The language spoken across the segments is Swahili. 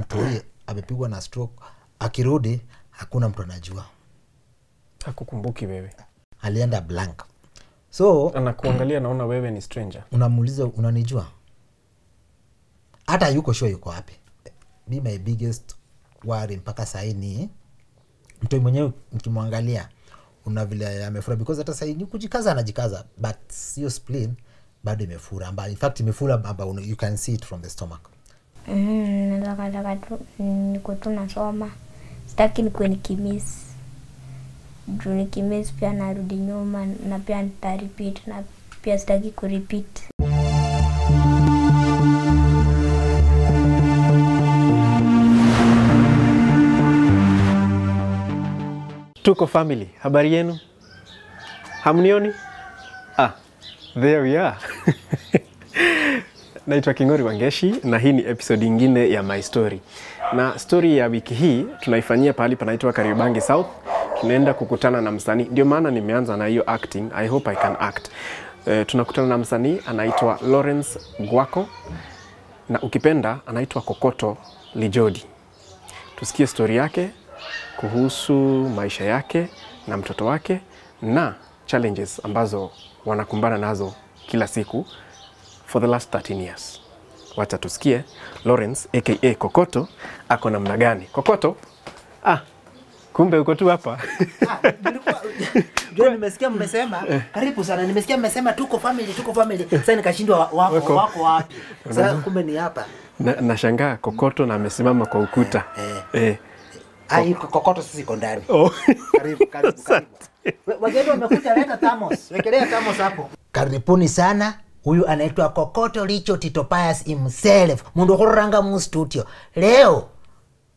mtoi amepigwa na stroke. Akirudi hakuna mtu anajua. Hakukumbuki wewe. Alienda blank. So anakuangalia naona wewe ni stranger. unamuuliza unanijua? Hata yuko sure yuko wapi. Mi my biggest worry mpaka sahii ni mtoi mwenyewe mkimwangalia una vile amefura. Because hata sahii ni kujikaza anajikaza. But sio spleen bado imefura. Ambayo in fact imefura amba you can see it from the stomach nataka tu niko tu nasoma. Sitaki nikuwe nikimiss. Juu nikimiss pia narudi nyuma na pia nitarepeat na pia sitaki kurepeat tuko family. Habari yenu? Hamnioni? Ah, there we are naitwa kingori wangeshi na hii ni episode ingine ya my story. Na story ya wiki hii tunaifanyia pahali panaitwa karibangi south. Tunaenda kukutana na msanii. Ndio maana nimeanza na hiyo acting. I hope i can act. Uh, tunakutana na msanii anaitwa lawrence gwako na ukipenda anaitwa kokoto lijodi. Tusikie stori yake kuhusu maisha yake na mtoto wake na challenges ambazo wanakumbana nazo kila siku for the last 13 years wacha tusikie lawrence aka kokoto ako namna gani kokoto ah, kumbe uko tu hapa Jua nimesikia mmesema karibu sana, nimesikia mmesema tuko family, tuko family. Sasa nikashindwa wako Wako. wako wapi? Sasa kumbe ni hapa. Nashangaa na, kokoto na amesimama kwa ukuta eh. eh. eh. Ai, kokoto sisi iko ndani. Oh. Karibu, karibu, karibu. Wageni wamekuja, leta thermos. Wekelea thermos hapo. Karibuni sana. Huyu anaitwa Kokoto Licho Tito Pius himself. Mundu kuranga mu studio. Leo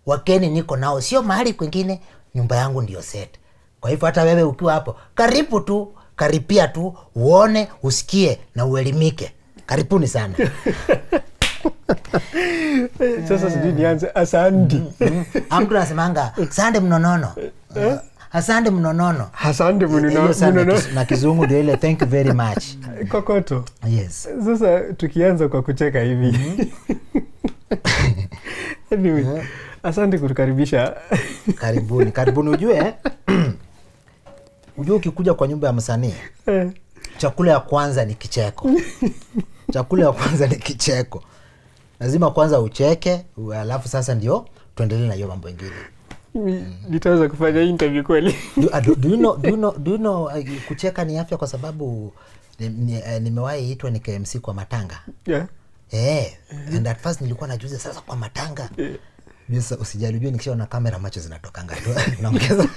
wakeni niko nao, sio mahali kwingine, nyumba yangu ndio set. Kwa hivyo hata wewe ukiwa hapo, karibu tu, karipia tu, uone, usikie na uelimike. Karibuni sana. sasa sijui nianze asandi Amtu nasemanga sande mnonono. Asante mnonono. asante sana na na kizungu ndio ile thank you very much. kokoto Yes. sasa tukianza kwa kucheka hivi anyway, yeah. asante kutukaribisha Karibuni, karibuni. Ujue ujue, ukikuja kwa nyumba ya msanii, Eh, chakula ya kwanza ni kicheko. Chakula ya kwanza ni kicheko. Lazima kwanza ucheke, alafu sasa ndio tuendelee na hiyo mambo ingine. Mi- nitaweza kufanya interview kweli Do, uh, do, do you know, do you know, do you know uh, kucheka ni afya kwa sababu eh, nimewahi itwa ni KMC kwa matanga. yeah. Eh, and at first nilikuwa najuza sasa kwa matanga. Yes, usijali ujue nikishaona kamera macho zinatokanga naongeza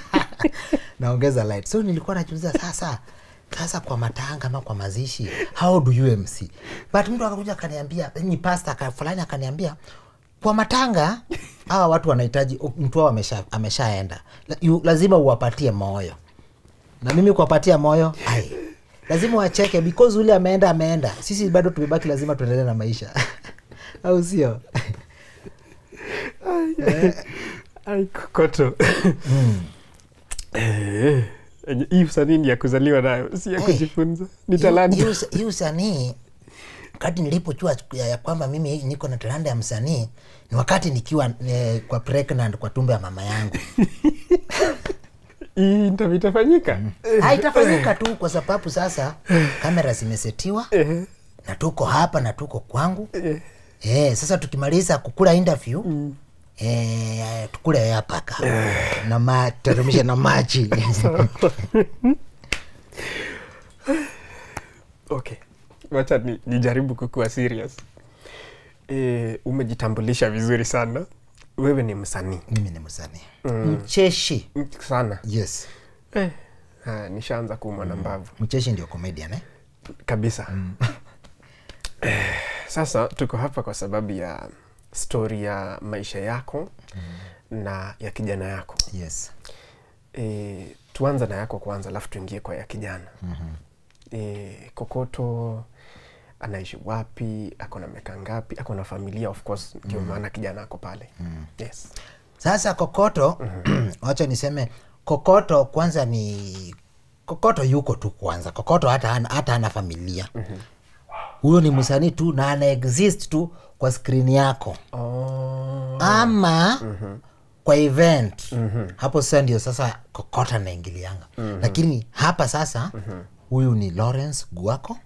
naongeza light. So nilikuwa najuza sasa sasa kwa matanga ama kwa mazishi how do you MC? But mtu akakuja akaniambia ni pastor fulani akaniambia kwa matanga hawa watu wanahitaji mtu wao amesha ameshaenda. amesha lazima uwapatie moyo. Na mimi kuwapatia moyo ai lazima wacheke because ule ameenda ameenda. Sisi bado tumebaki lazima tuendelee na maisha. Au sio? koto Eh, hii usanii ni ya kuzaliwa nayo si ya Eh, kujifunza ni talanta hiyo usanii wakati nilipojua ya, ya kwamba mimi niko na talanta ya msanii ni wakati nikiwa ne, kwa pregnant kwa tumbo ya mama yangu. Interview itafanyika? Haitafanyika tu kwa sababu sasa kamera zimesetiwa Eh, na tuko hapa na tuko kwangu. Eh, eh, sasa tukimaliza kukula interview E, tukule yapaka na ma, na maji. Okay wacha ni, nijaribu kukuwa serious. E, umejitambulisha vizuri sana. Wewe ni msanii. Mimi ni msanii. Mcheshi. Mm, sana. Yes. Eh, ah, nishaanza kuumwa na mbavu. Mcheshi ndio comedian eh? kabisa. Mm. eh, sasa tuko hapa kwa sababu ya stori ya maisha yako mm. na ya kijana yako. Yes. E, tuanza na yako kwanza alafu tuingie kwa ya kijana. Mm -hmm. e, kokoto anaishi wapi ako na miaka ngapi ako na familia of course ndio mm. maana kijana ako pale. Mm. yes. Sasa kokoto wacha niseme kokoto kwanza ni kokoto yuko tu kwanza. Kokoto hata ana hata ana familia. Huyo ni msanii tu na ana exist tu kwa skrini yako. Oh, ama kwa event. Hapo sasa ndio sasa kokota naingilianga lakini hapa sasa huyu ni lawrence guako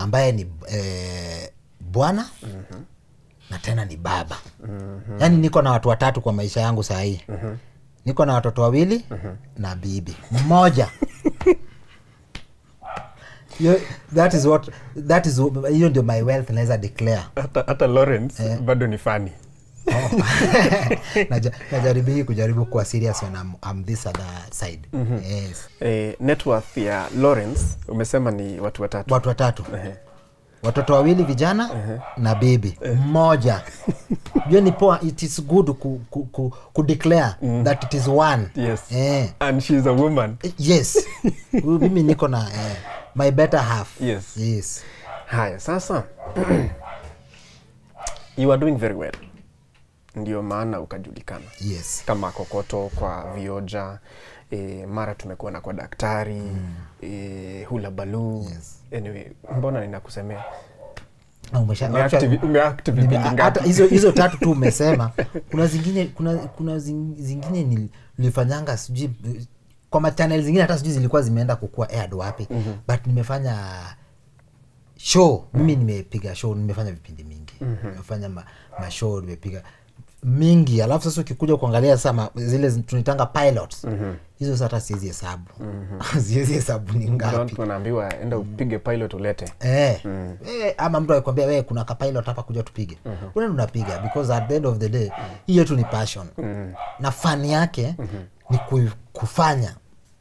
ambaye ni eh, bwana mm-hmm. na tena ni baba. Mm-hmm. yaani niko na watu watatu kwa maisha yangu saa hii. Niko na watoto wawili mm-hmm. na bibi. Mmoja. Yo- that is what that is hiyo ndio my wealth naweza declare. Hata, hata lawrence eh, bado ni fani Oh. Naja- najaribu hii kujaribu kuwa serious when I'm, I'm this other side mm -hmm. yes. eh, net worth ya lawrence umesema ni watu watatu watu watatu Ehe. watoto wawili vijana uh -huh. na bibi mmoja hiyo ni poa it is good ku, ku, ku, ku declare mm. that it is one yes eh, and she is a woman yes mimi niko na eh, my better half Yes. yes. haya sasa you are doing very well ndio maana ukajulikana yes kama kokoto kwa vioja e, mara tumekuona kwa daktari mm. e, hula baluu Yes. anyway mbona ninakusemea ngapi? hizo hizo tatu tu umesema kuna zingine kuna kuna zing- zingine nil- nilifanyanga sijui kwa machanel zingine hata sijui zilikuwa zimeenda kukua aired wapi mm-hmm. but nimefanya show mimi nimepiga show nimefanya vipindi mingi mm-hmm. nimefanya mashow ma, nimepiga mingi alafu sasa ukikuja kuangalia sasa zile tunaitanga pilots mm-hmm. hizo sasa siwezi hesabu mm-hmm. siwezi hesabu ni ngapi Watu wanaambiwa enda upige pilot ulete Eh, mm. eh, ama mtu akikwambia we kuna ka pilot hapa kuja tupige mm-hmm. unaenda unapiga because at the end of the day hii yetu ni passion mm-hmm. na fani yake mm-hmm. ni kufanya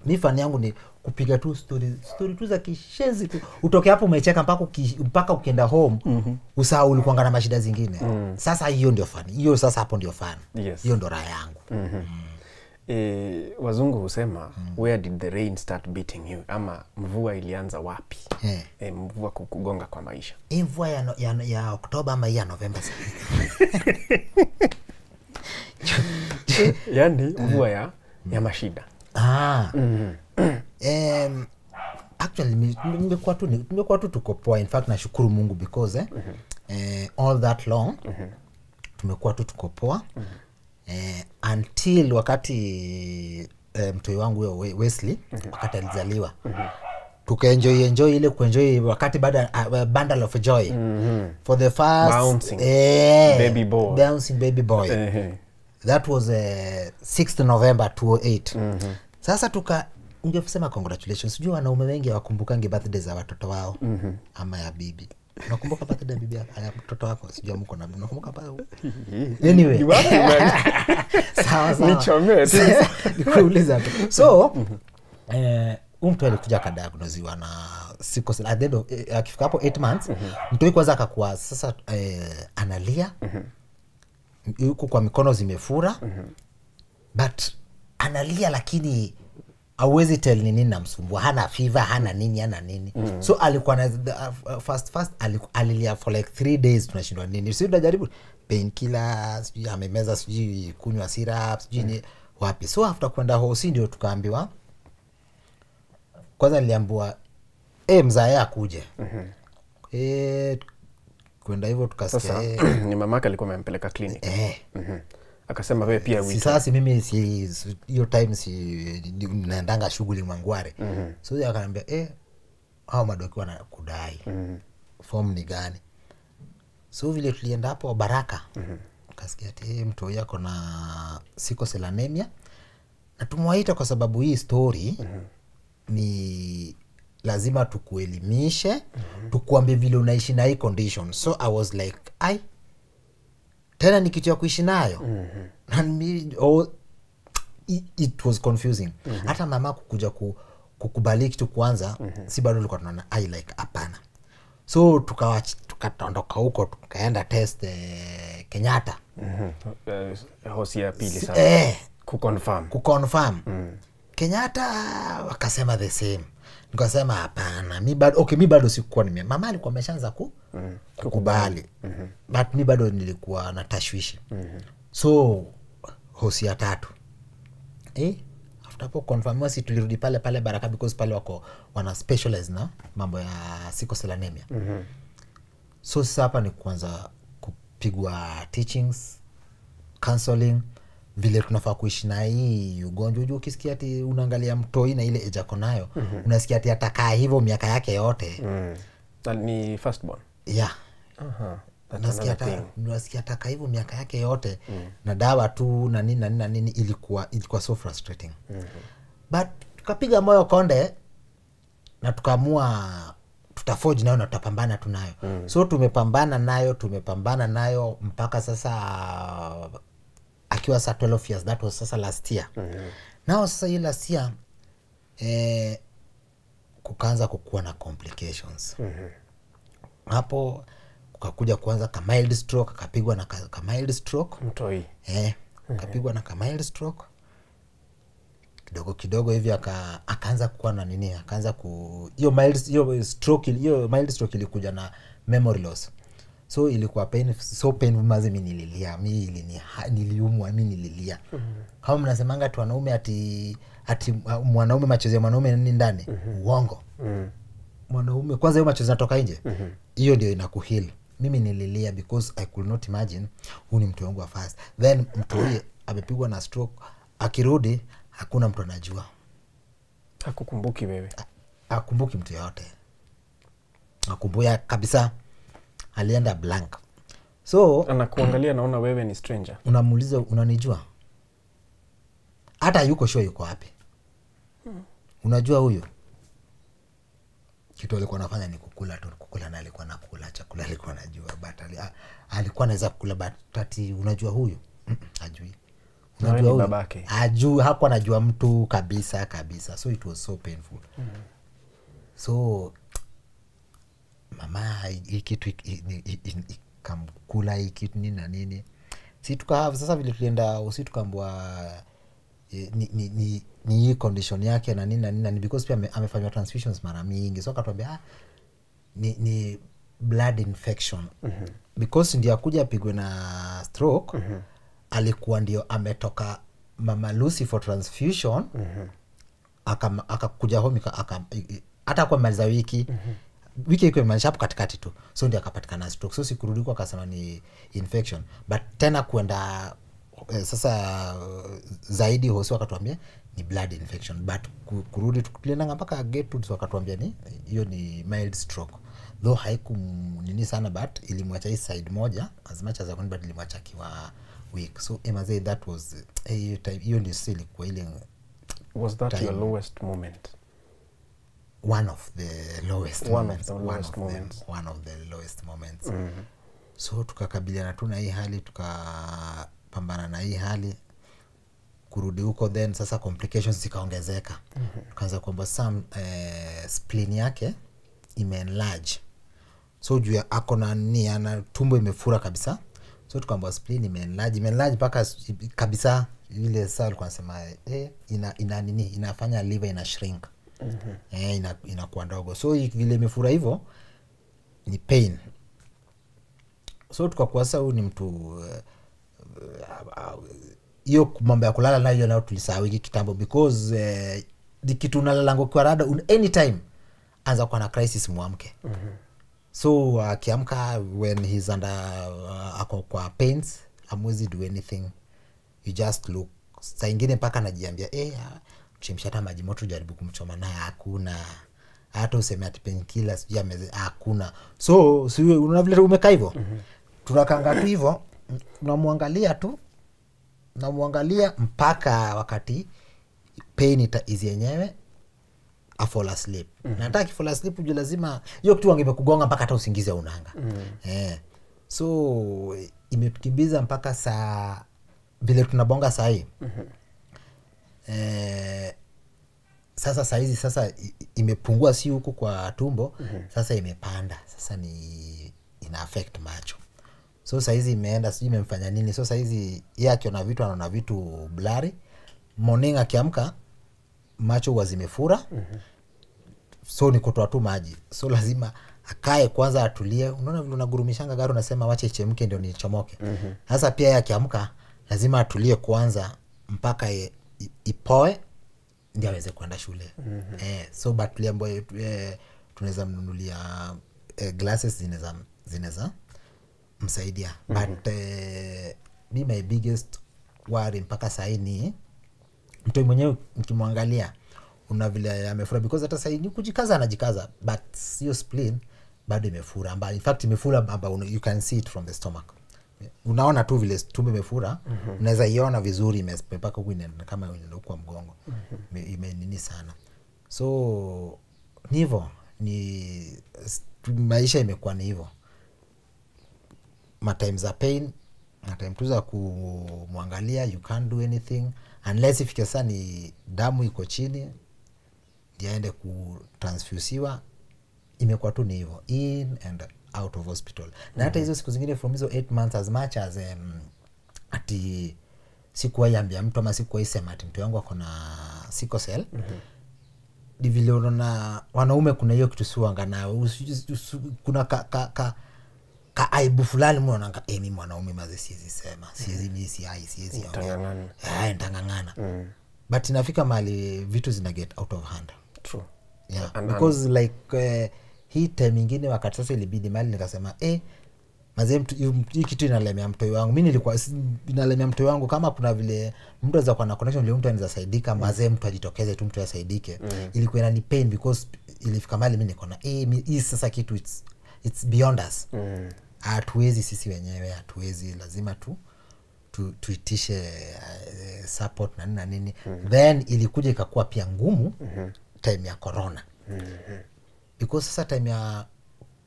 mi fani yangu ni kupiga tu stori story tu za kishezi tu utoke hapo umecheka mpaka mpaka ukienda home mm-hmm. usahau ulikuanga na mashida zingine mm. sasa hiyo ndio fani hiyo sasa hapo ndio fani Yes. hiyo ndo raha yangu mm -hmm. mm. e, wazungu husema mm. where did the rain start beating you ama mvua ilianza wapi Eh. e, mvua kukugonga kwa maisha hii mvua ya, no- ya, ya oktoba ama hii ya novemba yani mvua ya, ya mashida Ah. Actually nimekuwa tu nimekuwa tu tuko poa in fact nashukuru mungu because eh, mm-hmm. eh, all that long mm-hmm. tumekuwa tu tuko poa eh, until wakati eh, mtoi wangu huyo wesley mm-hmm. wakati alizaliwa mm-hmm tukaenjoi enjoi ile kuenjoi wakati baada uh, bundle of joy mm-hmm. for the first Bouncing. eh, Baby boy. bouncing baby boy Ehe. that was uh, 6th november 208 mm-hmm. sasa tuka ungesema congratulations. Sijui wanaume wengi hawakumbukangi birthday za watoto wao. Mm-hmm. ama ya bibi. Unakumbuka birthday ya bibi ya mtoto wako? Sijui mko na unakumbuka pale anyway. Sawa sawa. Nichomee tu. nikuuliza tu so eh, huyu mtu alikuja akadiagnoziwa na sickle cell. At the end eh, akifika hapo 8 months mtu yuko kwanza akakuwa sasa eh, analia. Huku kwa mikono zimefura. But analia lakini auwezi tel ni nini namsumbua. Hana fiva hana nini hana nini. So alikuwa na the, uh, first first alilia for like three days tunashindwa nini. Si tunajaribu penkila sijui amemeza sijui kunywa syrup sijui ni wapi. So after kwenda hosi ndio tukaambiwa kwanza niliambiwa e, mzae akuje. E, kwenda hivyo tukasikia eh, ni mamake alikuwa amempeleka clinic. Eh, Mhm. Akasema wewe pia si wito sasa mimi si hiyo time si naendanga shughuli mangware mm-hmm. so yeye akaniambia eh, hao madoki wana kudai mm-hmm. form ni gani so vile tulienda hapo baraka mm-hmm. kasikia ati eh, mtu huyu ako na siko selanemia na tumwaita kwa sababu hii story mm-hmm. ni lazima tukuelimishe mm-hmm. tukuambie vile unaishi na hii condition so i was like ai tena ni kitu ya kuishi nayo mm-hmm. oh, it, it was confusing mm-hmm. hata mama kukuja ku, kukubali kitu kwanza mm-hmm. si bado tunaona ai like hapana so tukatondoka tukaondoka huko tukaenda test eh, kenyatta mm-hmm. hosi ya pili Si- eh, kuconfirm kuconfirm mm. kenyatta wakasema the same nikasema hapana mi bado okay, mi bado sikuwa nime mama alikuwa ameshaanza ku mm. kukubali mm-hmm. but mi bado nilikuwa na tashwishi mm-hmm. so hosi ya tatu eh, aftapo hapo confirmiwa si tulirudi pale pale baraka because pale wako wana specialize na mambo ya sikoselanemia mm-hmm. so sasa hapa ni kuanza kupigwa teachings counseling vile tunafaa kuishi na hii ugonjwa ujua ukisikia ati unaangalia mtoi na ile ejako nayo mm-hmm. unasikia ati atakaa hivyo miaka yake yote Mm. nasikia ni firstborn. yeah taka hivyo miaka yake yote mm. na dawa tu na nini na nini na nini ilikuwa ilikuwa so frustrating mm-hmm. but tukapiga moyo konde na tukaamua tutafoji nayo na tutapambana tu nayo mm. so tumepambana nayo tumepambana nayo mpaka sasa akiwa sa 12 years that was sasa last year mm-hmm. nao sasa hii last year eh, kukaanza kukuwa na complications mm-hmm. hapo kukakuja kuanza ka mild stroke akapigwa na ka, ka mild stroke Mtoi. eh, akapigwa na ka mild stroke kidogo kidogo hivi aka, akaanza kuwa na nini akaanza ku hiyo mild hiyo stroke hiyo mild stroke ilikuja na memory loss so ilikuwa so painful mi nililia mi ilini, niliumwa mi nililia mm-hmm. kama mnasemanga tu wanaume ati ati uh, mwanaume machozi ya mwanaume nini ndani mm-hmm. uongo mm -hmm. mwanaume kwanza hiyo machozi natoka nje hiyo -hmm. ndio inakuhil mimi nililia because i could not imagine huu ni mtu wangu wa first then mtu huyu amepigwa na stroke akirudi hakuna mtu anajua akukumbuki wewe. akumbuki mtu yoyote akumbuya kabisa alienda blank. So Anakuangalia naona wewe ni stranger. unamuuliza unanijua? Hata yuko sure yuko wapi. Hmm. unajua huyo kitu alikuwa anafanya ni kukula tu kukula na alikuwa nakula chakula alikuwa najua but ali, alikuwa anaweza kukula but tati unajua huyu? Mm, mm, ajui unajua huyu? ajui hakuwa anajua mtu kabisa kabisa. So it was so painful. So mama hii kitu ikamkula hii kitu nini na nini si tuka sasa vile tulienda usi tukaambua eh, ni, ni, ni, ni hii condition yake na nini na nini na nini because pia ame, amefanywa transfusions mara mingi so akatuambia ah, ni, ni blood infection mm-hmm. because ndio akuja apigwe na stroke mm-hmm. alikuwa ndio ametoka mama lucy for transfusion mm-hmm. akakuja aka home aka- hata kwa maliza wiki mm-hmm. Wiki iko imaanisha hapo katikati tu. So ndio akapatikana stroke. So sikurudi kwa akasema ni infection. But tena kwenda eh, sasa uh, zaidi hosi wakatuambia ni blood infection. But kurudi tu- tuliendanga mpaka Gertrudes wakatuambia ni hiyo ni mild stroke. Though haikumnini sana but ilimwacha hii side moja as much as I but ilimwacha akiwa weak. So emaze that was eh, hiyo time hiyo ndio ile Was that your lowest moment? One of the lowest One of the the one lowest of moments. The, one of the lowest moments mm-hmm. so tukakabiliana tu na hii hali tukapambana na hii hali kurudi huko then sasa complications zikaongezeka mm-hmm. tukaanza kwamba sam eh, spleen yake imeenlarge so juu ya ako na ni ana tumbo imefura kabisa so tukaambua spleen imeenlarge imeenlarge mpaka kabisa ile saa alikuwa anasema eh, ina, ina nini inafanya liver ina shrink mm-hmm. eh, ina, inakuwa ndogo so vile imefura hivyo ni pain so tukakua sasa huyu ni mtu hiyo uh, uh, mambo ya kulala nayo nayo tulisaa wingi kitambo because uh, ni kitu unalalango ukiwa rada un- anytime anza kuwa na crisis mwamke mm-hmm. so akiamka uh, when he's under uh, ako kwa pains amwezi do anything you just look saa ingine mpaka anajiambia eh, ah, mchemsha hata maji moto jaribu kumchoma naye hakuna hata useme ati penkila sijui ameze hakuna so si una vile umekaa hivyo mm-hmm. tunakanga tu hivo unamwangalia tu namwangalia mpaka wakati pain izi yenyewe afall asleep mm-hmm. na hata akifall asleep juu lazima hiyo kitu wangepekugonga mpaka hata usingizi unanga mm-hmm. eh. so imetukimbiza mpaka saa vile tunabonga sahii mm-hmm. Eh, sasa saizi sasa imepungua si huku kwa tumbo mm-hmm. sasa imepanda sasa ni ina affect macho. So sahizi imeenda sijui imemfanya nini. So sahizi ye akiona vitu anaona vitu blari morning akiamka macho huwa zimefura. Mm-hmm. so ni kutoa tu maji. So lazima akae kwanza atulie. Unaona vile unagurumishanga gari unasema wache ichemke ndio nichomoke. Sasa mm-hmm. pia ye akiamka lazima atulie kwanza mpaka i- ipoe ndio aweze kuenda shule mm-hmm. eh, so but tuliambo eh, tunaweza mnunulia eh, glasses zinaweza zinaweza msaidia mm-hmm. but eh, mi my biggest wari mpaka sahii ni mtoi mwenyewe mkimwangalia una vile amefura because hata sahii kujikaza anajikaza but sio spleen bado imefura amba in fact imefura amba you can see it from the stomach unaona tu vile tumbo imefura mm-hmm. unaweza iona vizuri ime- imepaka huku inaenda kama inaenda huku mgongo mm-hmm. imenini sana so ni hivo ni maisha imekuwa ni hivo matime za pain matime tu za kumwangalia you can't do anything unless ifike saa ni damu iko chini ndiaende kutransfusiwa imekuwa tu ni hivo in and out of hospital. Na hata hizo siku zingine from hizo 8 months as much as um, ati sikuwaiambia mtu ama sikuwaisema ati mtu yangu akona sikosel mm-hmm vile unaona wanaume kuna hiyo kitu siwanga nayo. Kuna ka, ka, ka, ka aibu fulani mnaonanga eh, mi mwanaume maze siwezi sema siwezi mi si ai siwezi. Eh, ntang'ang'ana. But inafika mahali vitu zina get out of hand. True. yeah. And- because like uh, hii time ingine wakati sasa ilibidi mali nikasema eh, mazee hii kitu inalemea mtoi wangu mi nilikuwa inalemea mtoi wangu kama kuna vile mtu aweza kuwa na connection vile mtu anaweza saidika mazee mtu ajitokeze tu mtu asaidike mm. ilikuwa inani pain because ilifika mali mi nikona eh, mi- hii sasa kitu it's, it's beyond us hatuwezi sisi wenyewe hatuwezi lazima tu tu, tuitishe uh, support na nini na nini mm-hmm. then ilikuja ikakuwa pia ngumu mm-hmm. time ya corona mm-hmm. Because sasa time ya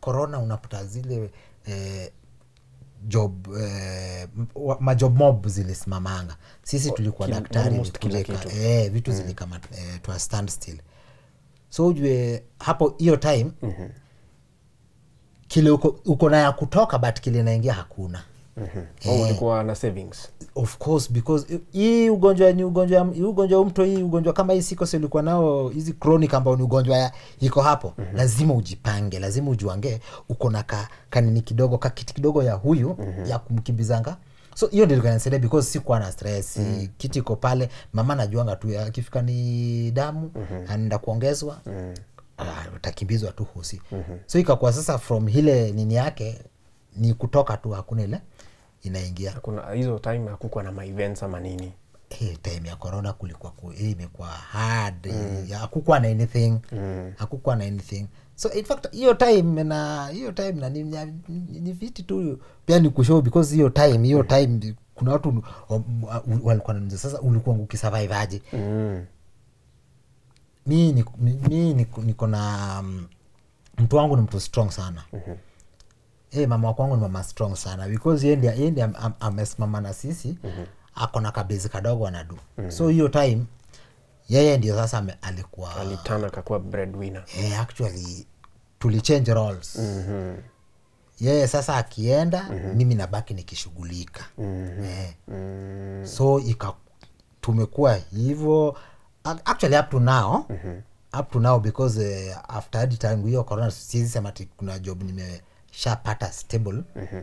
corona unapata zile eh, job eh, majob mob zilisimamanga. Sisi tulikuwa kila- daktari tulika- eh, vitu zilikama eh, to a stand still. So ujue hapo hiyo time mm-hmm. kile uko, uko na ya kutoka but kile naingia hakuna. Mm-hmm. eh, oh, na savings of course because hii ugonjwa ni ugonjwa hii ugonjwa wa mto hii ugonjwa kama hii sikose ulikuwa nao hizi chronic ambao ni ugonjwa ya iko hapo mm-hmm. lazima ujipange lazima ujuange uko na ka, kanini kidogo ka kiti kidogo ya huyu mm-hmm. ya kumkimbizanga so hiyo ndio ilikuwa inanisaidia because sikuwa na stress mm-hmm. kiti iko pale mama najuanga tu akifika ni damu mm-hmm. anaenda kuongezwa mm-hmm. utakimbizwa tu husi mm-hmm. so ikakuwa sasa from ile nini yake ni kutoka tu hakuna ile inaingia. Kuna hizo time hakukuwa na maevents ama nini. Hey, time ya corona kulikuwa ku, hey, imekuwa hard. Mm. hakukuwa na anything. Mm. hakukuwa na anything. So in fact hiyo time na hiyo time na ni, ni, ni viti tu. Pia ni kushow because hiyo time hiyo time kuna watu walikuwa wananiuliza, sasa ulikuwa ukisurvive aje? Mm. mi niko- mi mi na um, mtu wangu ni mtu strong sana. Mm-hmm. Hey, mama wakwangu ni mama strong sana because yeye ndiye- yeye ndiye am- am- amesimama na sisi mm-hmm. ako na kabezi kadogo anadu mm-hmm. so hiyo time yeye ndio sasa ame, alikuwa alitana akakuwa breadwinner eh, actually tulichange roles mm-hmm. yeye sasa akienda mm-hmm. mimi nabaki nikishughulika mm-hmm. eh. mm-hmm. so ika tumekuwa hivyo actually up to now mm-hmm. up to now because uh, after hadi tangu hiyo corona siwezi sema ati kuna job nimeshapata stable mm-hmm.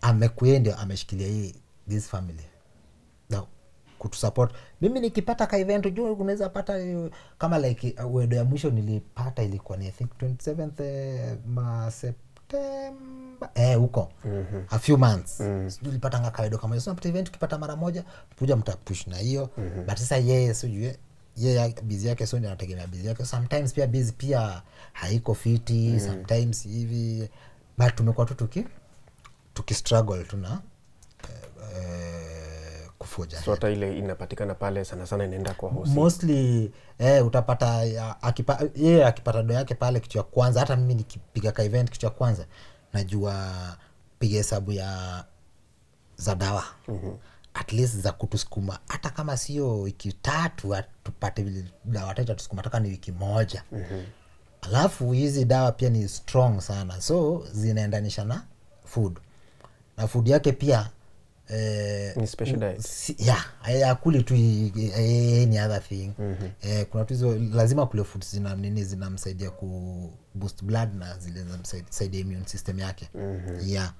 amekuye ndio ameshikilia hii this family na kutusupport mimi nikipata ka event juu unaweza pata kama like uh, wedo ya mwisho nilipata ilikuwa ni i think 27th eh, ma septemba eh huko mm-hmm. a few months mm-hmm. nilipatanga kawedo kama hiyo so event ukipata mara moja kuja mtapush na hiyo mm-hmm. but sasa yeye sijue yeye bizi yake so ndio anategemea bizi yake sometimes pia bizi pia haiko fiti mm. sometimes hivi but tumekuwa tu tuki tukistruggle tuna eh, eh, kufuja so hata ile inapatikana pale sana sana inaenda kwa hosi mostly eh, utapata ya, akipa, yeye akipata do yake pale kitu ya kwanza hata mimi nikipiga ka event kitu ya kwanza najua piga hesabu ya za dawa mm-hmm. At least za kutusukuma. Hata kama sio wiki tatu tupate dawa tusukuma taka ni wiki moja. Mm-hmm. alafu hizi dawa pia ni strong sana. So zinaendanisha na food. Na food yake pia eh, Ni si, yeah, akuli tu ni eh, any other thing. Mm-hmm. eh, kuna tu hizo lazima kule food zina nini zinamsaidia ku boost blood na zile zinamsaidia immune system yake. Mm-hmm. yeah.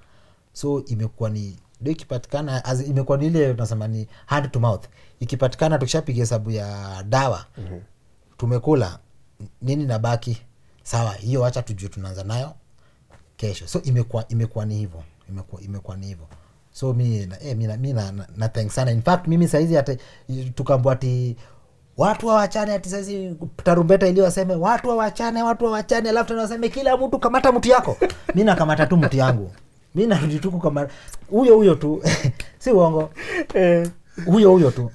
So imekuwa ni ndio ikipatikana imekuwa ni ile tunasema ni hand to mouth. Ikipatikana tukishapiga hesabu ya dawa mm-hmm. tumekula nini na baki? Sawa hiyo wacha tujue tunaanza nayo kesho. So imekuwa imekuwa ni hivyo imekuwa imekuwa ni hivyo. So mi na- eh, mi na- mi na, na, na thanks sana. In fact mimi saizi hata tukambwa ati watu wawachane ati saizi tarumbeta ili waseme watu wawachane watu wawachane alafu tena waseme kila mtu kamata mtu yako. Mi nakamata tu mtu yangu mi narudi tu kukamata huyo huyo tu. Si uongo? Eh, huyo huyo tu.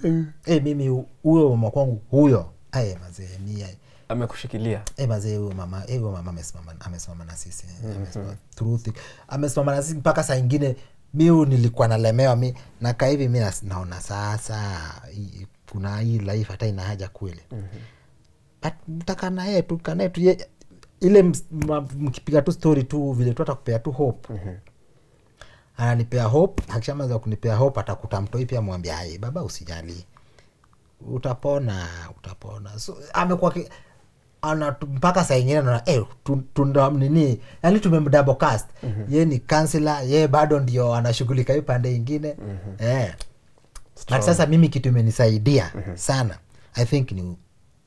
Eh, mimi huyo mama kwangu huyo. Aye mazee mi aye. amekushikilia. Eh, mazee huyo mama eh, huyo mama amesimama amesimama na sisi. Eh, amesimama. Na sisi mpaka saa ingine miu nilikuwa nalemewa mi nakaa hivi mi naona sasa kuna hii life hata ina haja kweli. But mtaka naye tu kanae tu ye- ile mkipiga tu story tu vile tu atakupea tu hope ananipea hope akishamaza kunipea hope atakuta mtoi pia mwambia ai baba usijali. Utapona utapona. So amekuwa ana mpaka saa ingine naona eh, tu- tunda nini yani tumemdouble cast. Mm-hmm. ye ni kansela ye bado ndio anashughulika hii pande ingine. Eh. but sasa mimi kitu imenisaidia mm-hmm. sana. I think ni,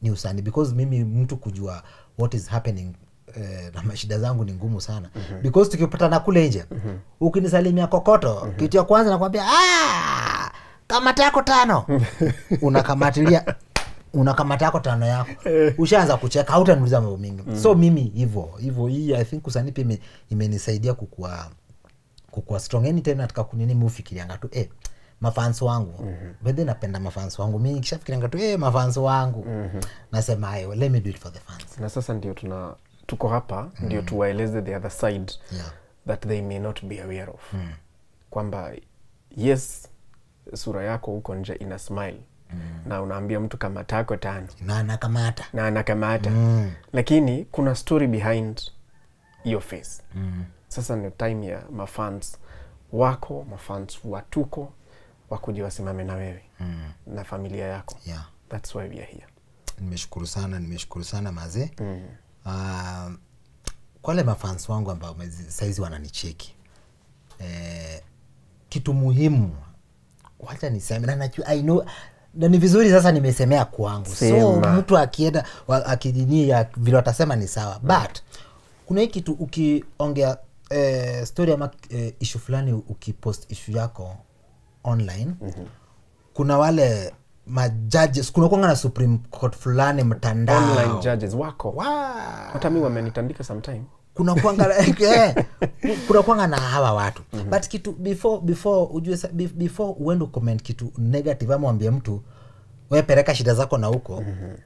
ni usani because mimi mtu kujua what is happening eh, na mashida zangu ni ngumu sana. Mm-hmm. because tukipatana kule nje mm-hmm. ukinisalimia kokoto mm-hmm. kitu ya kwanza nakwambia "Ah, kamata yako tano. Unakamatilia unakamata yako tano yako. Ushaanza kucheka hautaniuliza mambo mingi. So mimi hivo hivo hii i think usani pia imenisaidia kukua kukua strong. Anytime nataka kunini miufikirianga tu eh, mafans wangu. Mm-hmm. bedhe napenda mafans wangu. Mi kishafikirianga tu eh, mafans wangu. Mm-hmm. nasema ayo let me do it for the fans. Na sasa ndio tuna tuko hapa mm. ndio tuwaeleze the other side Yeah. that they may not be aware of mm. kwamba yes sura yako huko nje ina smile na unaambia mtu kamatako tano na na anakamata mm. lakini kuna story behind your face mm. sasa ni time ya mafans wako mafans watuko wakuja wasimame na wewe mm. na familia yako yeah. thats why we are here nimeshukuru sana nimeshukuru sana mazee mm. Uh, wale mafans wangu ambao saizi wananicheki eh, kitu muhimu wacha niseme na najua I know na ni vizuri sasa nimesemea kwangu so mtu akienda akijinii akidinia vile watasema ni sawa mm. but kuna hii kitu ukiongea eh, story ama eh, ishu fulani ukipost ishu yako online mm-hmm. kuna wale majudges kuna kwanga na supreme court fulani mtandao. Online judges wako. Wa- hata mi wamenitandika sometime. Kuna kwanga eh, kuna kwanga na hawa watu. Mm-hmm. but kitu before before ujue before uende ucomment kitu negative ama mwambie mtu wewe peleka shida zako na huko. Mm-hmm.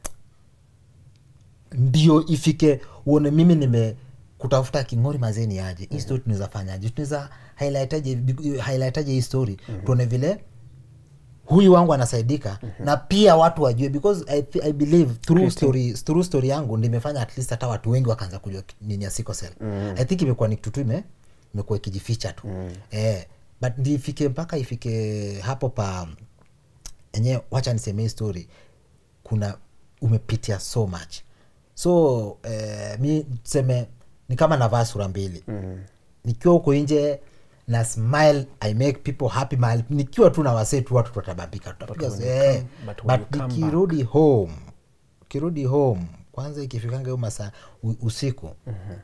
ndio ifike uone mimi nime kutafuta kingori mazeni aje. Hii story tunaweza fanyaje? Tunaweza highlightaje highlightaje hii story? Mm-hmm. tuone vile huyu wangu anasaidika mm-hmm. na pia watu wajue because i, I believe through story, through story yangu nimefanya at least hata watu wengi wakaanza kujua nini ya cell i think imekuwa ni kitu tu ime imekuwa ikijificha tu mm. eh, but ndifike mpaka ifike hapo pa enyewe wacha niseme hii story kuna umepitia so much so eh, mi tuseme ni kama navaa sura mbili mm. nikiwa huko nje na smile i make people happy mahali nikiwa tu na wase tu watu tutabambika tutapiga but nikirudi home kirudi home kwanza ikifikanga hiyo masaa usiku mm-hmm.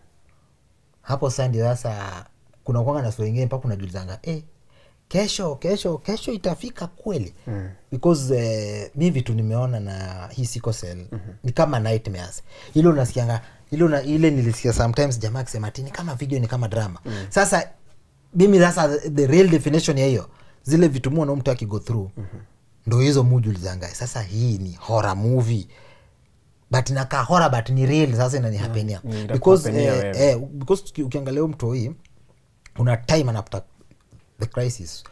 hapo saa ndio sasa kuna kwanga na sura mpaka unajulizanga eh, kesho kesho kesho itafika kweli mm. because uh, mi vitu nimeona na hii sikosel mm-hmm. ni kama nightmares ile unasikianga ile una, ile nilisikia sometimes jamaa akisema ati ni kama video ni kama drama mm. sasa mimi sasa the, real definition ya hiyo zile vitu muona mtu akigo through mm-hmm. ndo hizo mujulizangae sasa hii ni hora movie. But nakaa horror but ni real sasa inanihapenia Mm, because, eh, eh, because ukiangalia mtu hii kuna time anapata the crisis.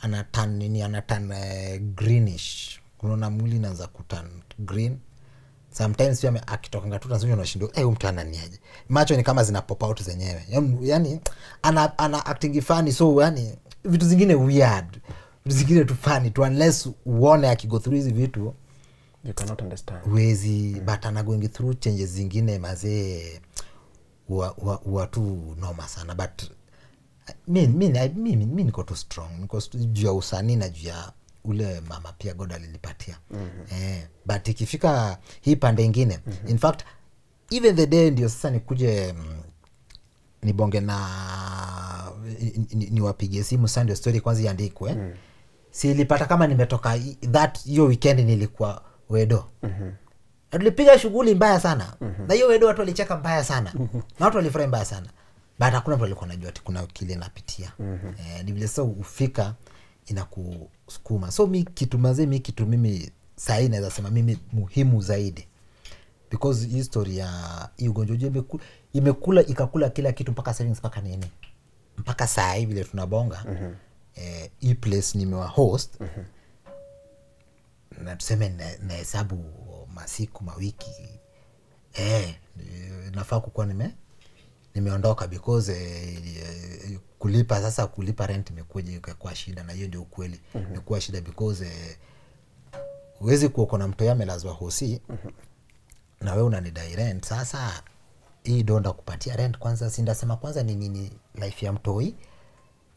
Anatan nini? Anatan uh, greenish. Unaona mwili inaanza kutan green sometimes pia akitokanga tu tanzania unashindwa hey, mtu ananiaje? Macho ni kama zina pop out zenyewe. Yani, yani ana, ana acting fani so yani vitu zingine weird. Vitu zingine tu fani tu unless uone akigo through hizi vitu you cannot understand. wezi mm. but ana going through changes zingine mazee huwa tu noma sana. But mi niko tu strong niko juu ya usanii na juu ya ule mama pia god alilipatia mm-hmm. eh, but ikifika hii pande ingine mm-hmm. in fact even the day ndio sasa nikuje mm, nibonge na niwapigie ni- niwapigie simu sasa ndio story kwanza iandikwe mm-hmm. silipata kama nimetoka that hiyo weekend nilikuwa wedo mm-hmm. tulipiga shughuli mbaya sana mm-hmm. na hiyo wedo watu walicheka mbaya sana mm-hmm. na watu walifurahi mbaya sana but hakuna mtu alikuwa najua ati kuna kile napitia mm-hmm. eh, ni vile sasa ufika inakusukuma. So mi kitu mazee mi kitu mimi sahii naweza sema mimi muhimu zaidi. Because history ya hii ugonjwa ujue imekula ikakula kila kitu mpaka savings mpaka nini? Mpaka saa hii vile tunabonga. Mm-hmm. eh, hii place nimewa host. Mm-hmm. na tuseme na- nahesabu masiku mawiki. Eh, eh, nafaa kukuwa nime nimeondoka because eh, eh, kulipa sasa kulipa rent imekuja kwa shida? Na hiyo ndio ukweli. Imekuwa shida because eh, huwezi eh, uko na mtoi amelazwa hosi mm-hmm. na we unanidai rent. Sasa hii donda kupatia rent kwanza. Sindasema kwanza ni nini life ya mtoi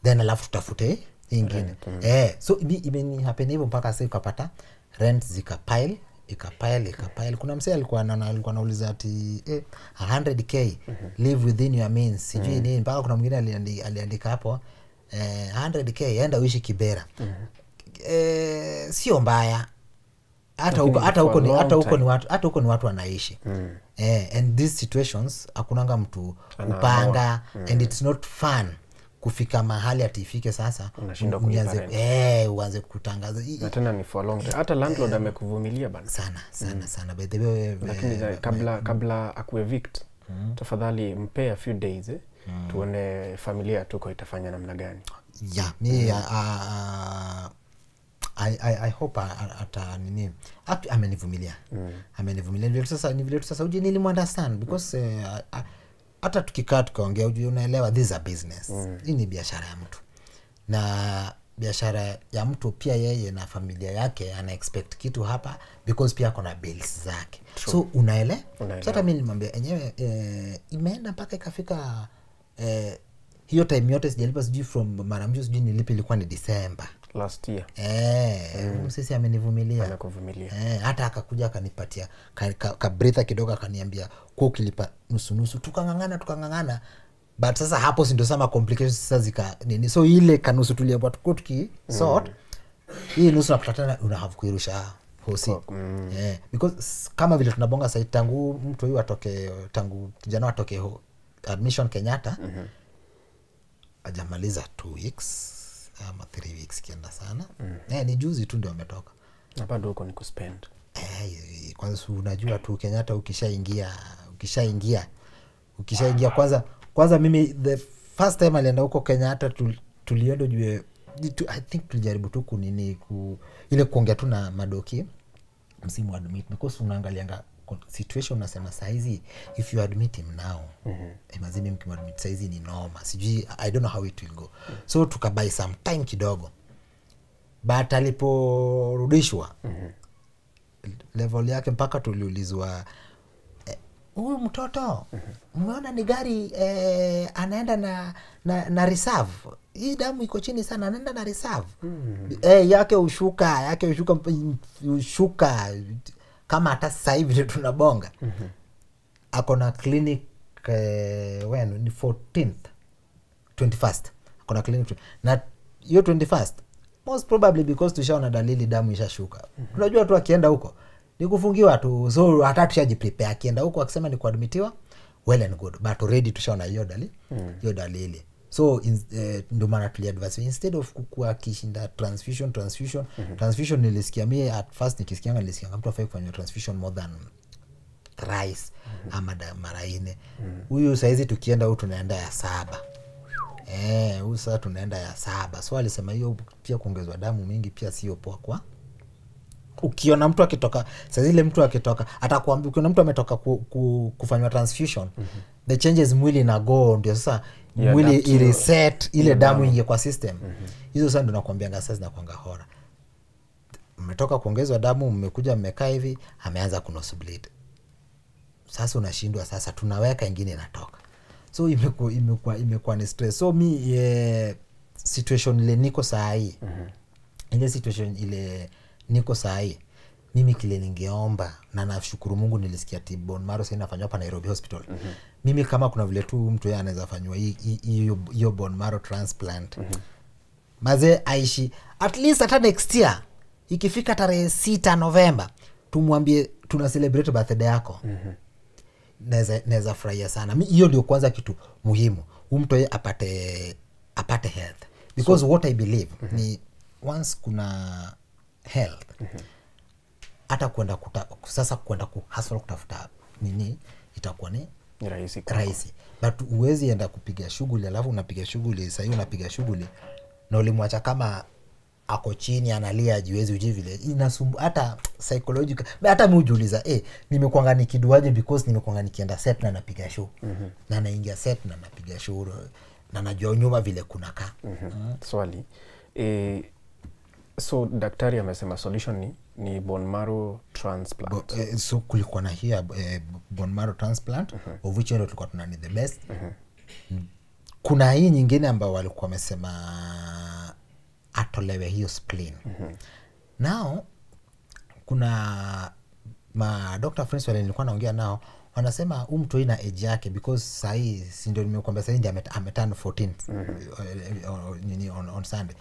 then alafu tutafute ingine. Eh, so ime- imenihapeni hivyo mpaka sa ukapata rent zikapile ikapile ikapile kuna msee alikuwa na- alikuwa nauliza ati eh, 100k live within your means sijui mm. nini mpaka kuna mwingine aliandika, aliandika hapo eh, 100k enda uishi kibera mm. eh, sio mbaya hata huko hata huko ni hata huko ni watu hata huko ni watu wanaishi mm. eh, and these situations hakunanga mtu kupanga upanga mm. and it's not fun kufika mahali atifike sasa uanze- eh, uanze kutangaza. Na tena ni for long hata landlord amekuvumilia bana. sana sana sana. By the way lakini eh, kabla kabla akuevict tafadhali mpe a few days eh, tuone familia tuko itafanya namna gani. Yeah mi uh, uh, I, I, I hope nini amenivumilia. Amenivumilia. Ni tu sasa ni vile tu sasa uji nilimunderstand because eh, uh, a- hata tukikaa tukaongea unaelewa this a business. Mm. hii ni biashara ya mtu. Na biashara ya mtu pia yeye na familia yake ana expect kitu hapa because pia akona bills zake. True. so unaele hata mi nilimwambia enyewe eh, imeenda mpaka ikafika eh, hiyo time yote sijalipa sijui from mara sijui nilipi ilikuwa ni disemba last year. Eh, mm. sisi amenivumilia. Amekuvumilia. Eh, hata akakuja akanipatia kabritha ka, ka kidogo akaniambia kuwa ukilipa nusunusu tukang'ang'ana tukang'ang'ana. But sasa hapo si ndio sama complications sasa zika nini? So ile kanusu tuliambwa tukuwa tuki sort. Hii nusu nakutatana unahave kuirusha hosi. Mm. yeah. because kama vile tunabonga sai tangu mtu huyu atoke tangu kijana atoke ho, admission kenyatta mm-hmm. ajamaliza two weeks ama three weeks kienda sana. Eh, ni juzi tu ndio ametoka na bado huko ni kuspend. Eh, kwanza unajua tu kenyatta ukishaingia ukishaingia ukishaingia kwanza kwanza mimi the first time alienda huko kenyatta tul, tulienda jue tu, i think tulijaribu tu kunini ku, ile kuongea tu na madoki msimu wa dmit because unaangalianga situation unasema saizi if you admit him now mm-hmm. mazimi mkimwadmit saizi ni noma. Sijui i don't know how it will go. So tukabai some time kidogo. But aliporudishwa mm-hmm level yake mpaka tuliulizwa eh, huyu mtoto umeona ni gari eh, anaenda na, na na reserve. Hii damu iko chini sana anaenda na reserve. Mm. eh, yake ushuka yake ushuka ushuka kama hata sasa hivi ndio tunabonga. Ako na clinic eh, when ni 14th 21st ako na clinic. Na hiyo 21st most probably because tushaona dalili damu ishashuka. Mm-hmm. unajua tu akienda huko ni kufungiwa tu so hata tushajiprepare. Akienda huko akisema ni kuadmitiwa well and good. But already tushaona hiyo dalili hiyo mm. dalili so in, eh, ndio maana tuliadvise instead of kukua akishinda transfusion transfusion mm-hmm. transfusion nilisikia mi at first nikisikianga nilisikianga mtu afai kufanywa transfusion more than thrice ama mara nne huyu mm-hmm. saizi tukienda huu tunaenda ya saba huu e, sasa tunaenda ya saba so alisema hiyo pia kuongezwa damu mingi pia sio poa kwa ukiona mtu akitoka sazile mtu akitoka atakuambia ukiona mtu ametoka ku, ku, kufanywa transfusion mm-hmm. the changes mwili na go ndio sasa Yeah, mwili to- ile damu ingie kwa system. Hizo sasa ndo nakwambianga sasa zinakwanga hora. Mmetoka kuongezwa damu mmekuja mmekaa hivi ameanza kunosu bleed. Sasa unashindwa sasa tunaweka ingine inatoka. So imekuwa imekuwa imekuwa ni stress. So mi ye, situation ile niko saa hii. Mm-hmm. ile situation ile niko saa hii mimi kile ningeomba na nashukuru mungu nilisikia ti bone marrow sasa inafanywa hapa nairobi hospital. Mm-hmm. mimi kama kuna vile tu mtu yeye anaweza fanywa hiyo bone marrow transplant. Mm-hmm. mazee aishi. At least hata next year ikifika tarehe sita novemba tumwambie tuna celebrate birthday yako. Mm-hmm naweza furahia sana. Hiyo ndio kwanza kitu muhimu. Huu mtu apate apate health. Because so, what i believe mm-hmm. ni once kuna health hata kwenda sasa kwenda kuhasla kutafuta nini itakuwa ni rahisi rahisi. But huwezi enda kupiga shughuli alafu unapiga shughuli sahii unapiga shughuli na ulimwacha kama ako chini analia ajiwezi uji vile. Inasumbu hata psychological hata mi eh, nimekwanga nikiduaje because nimekwanga nikienda set na napiga show. Mm-hmm. na naingia set na napiga show na najua nyuma vile kunakaa mm. swali. E, so daktari amesema solution ni, ni bone marrow transplant Bo, eh, so kulikuwa na hii eh, bone marrow transplant of which ndio tulikuwa tunani the best Mm. kuna hii nyingine ambayo walikuwa wamesema atolewe hiyo spleen nao kuna ma Dr. friends wale nilikuwa naongea nao wanasema huu mtu ina na age yake because sahii si ndio nimekuambia sahii ndio amet- ameturn 14 -hmm. on- on, on sunday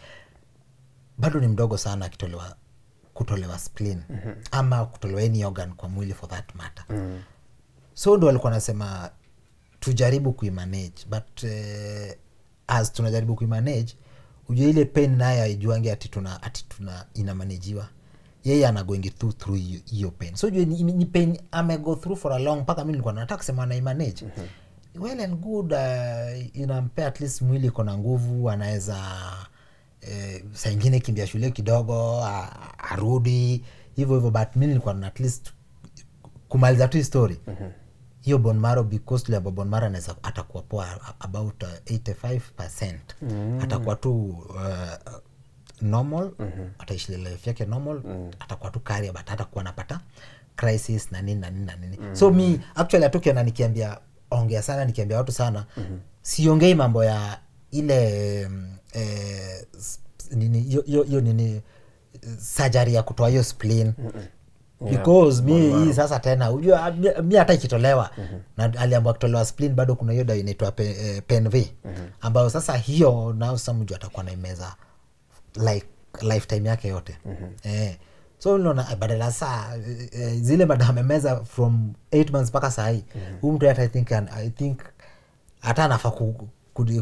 bado ni mdogo sana akitolewa kutolewa spleen mm-hmm. ama kutolewa any organ kwa mwili for that matter mm-hmm. so ndo walikuwa nasema tujaribu kuimanage but uh, as tunajaribu kuimanage ujua ile pen naye aijuange ati tuna ati tuna inamanajiwa yeye anagoingi through through hiyo- pen pain so jue ni, ni pain amego through for a long mpaka mi nilikuwa nataka kusema anaimanage mm-hmm. well and good uh, inampea at least mwili iko na nguvu anaweza eh, saa ingine kimbia shule kidogo arudi. Hivyo hivyo but mi nilikuwa na at least kumaliza tu story hiyo bonmaro because tuliamba bone marrow anaweza atakuwa poa about uh, 85 atakuwa tu uh, normal. Ataishi life yake normal. Atakuwa tu karia but atakuwa anapata crisis na nini na nini na nini. So mi actually atukiona nikiambia ongea sana nikiambia watu sana siongei mambo ya ile mm, eh, nini hiyo- nini sajari ya kutoa hiyo spleen. Because mi hii sasa tena ujua mi- mi hata ikitolewa na aliambwa kutolewa spleen bado kuna hiyo dawa inaitwa pe, eh, penv ambayo sasa hiyo nao sasa mju atakuwa naimeza like lifetime yake yote. Eh, so naona badala saa eh, eh, zile madawa amemeza from 8 months mpaka sahii huu mtu hata I think, an- I think hata anafaa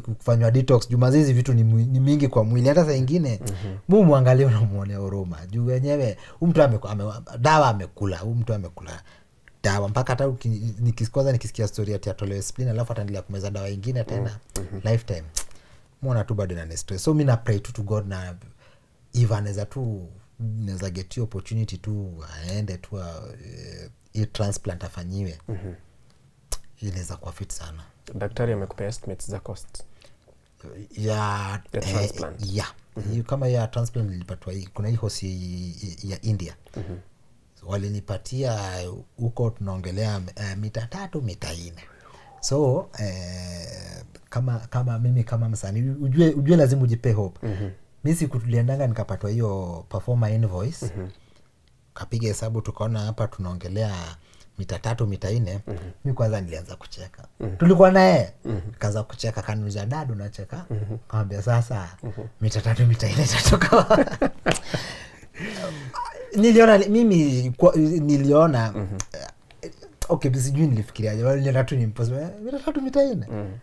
kufanywa detox. Juu mazizi vitu ni, ni mingi kwa mwili. Hata saingine mm-hmm. mu mwangalie unamwonea huruma. Juu wenyewe hu mtu ame, ame, dawa amekula hu mtu amekula dawa. Mpaka hata kwanza nikisikia stori ati atolewe splin alafu ataendelea kumeza dawa ingine tena. Mm-hmm. lifetime. Mwona tu bado nanestre so mi na pray tu to god na if anaweza tu naweza get hiyo opportunity tu aende tu uh, hii transplant afanyiwe. Mm-hmm. inaweza kuwa fit sana daktari amekupea estimates za cost. Ya Ya eh, ya. Hiyo kama ya transplant nilipatwa hii. Kuna hii hosi ya india. So, walinipatia huko tunaongelea uh, mita tatu mita nne. So eh, kama kama mimi kama msanii ujue, ujue lazima ujipe hope. Mm-hmm. mi siku tuliendanga nikapatwa hiyo performer invoice. Mm-hmm. kapiga hesabu tukaona hapa tunaongelea mita tatu mita nne mm-hmm. mi kwanza nilianza kucheka mm-hmm. tulikuwa naye mm-hmm. kaanza kucheka kanuza dadu unacheka mm-hmm. kawambia sasa mm-hmm. mita tatu mita nne tatoka niliona mimi kwa, niliona mm-hmm. okay sijui nilifikiriaje niliona tu ni. Eh, mita tatu mita nne mm-hmm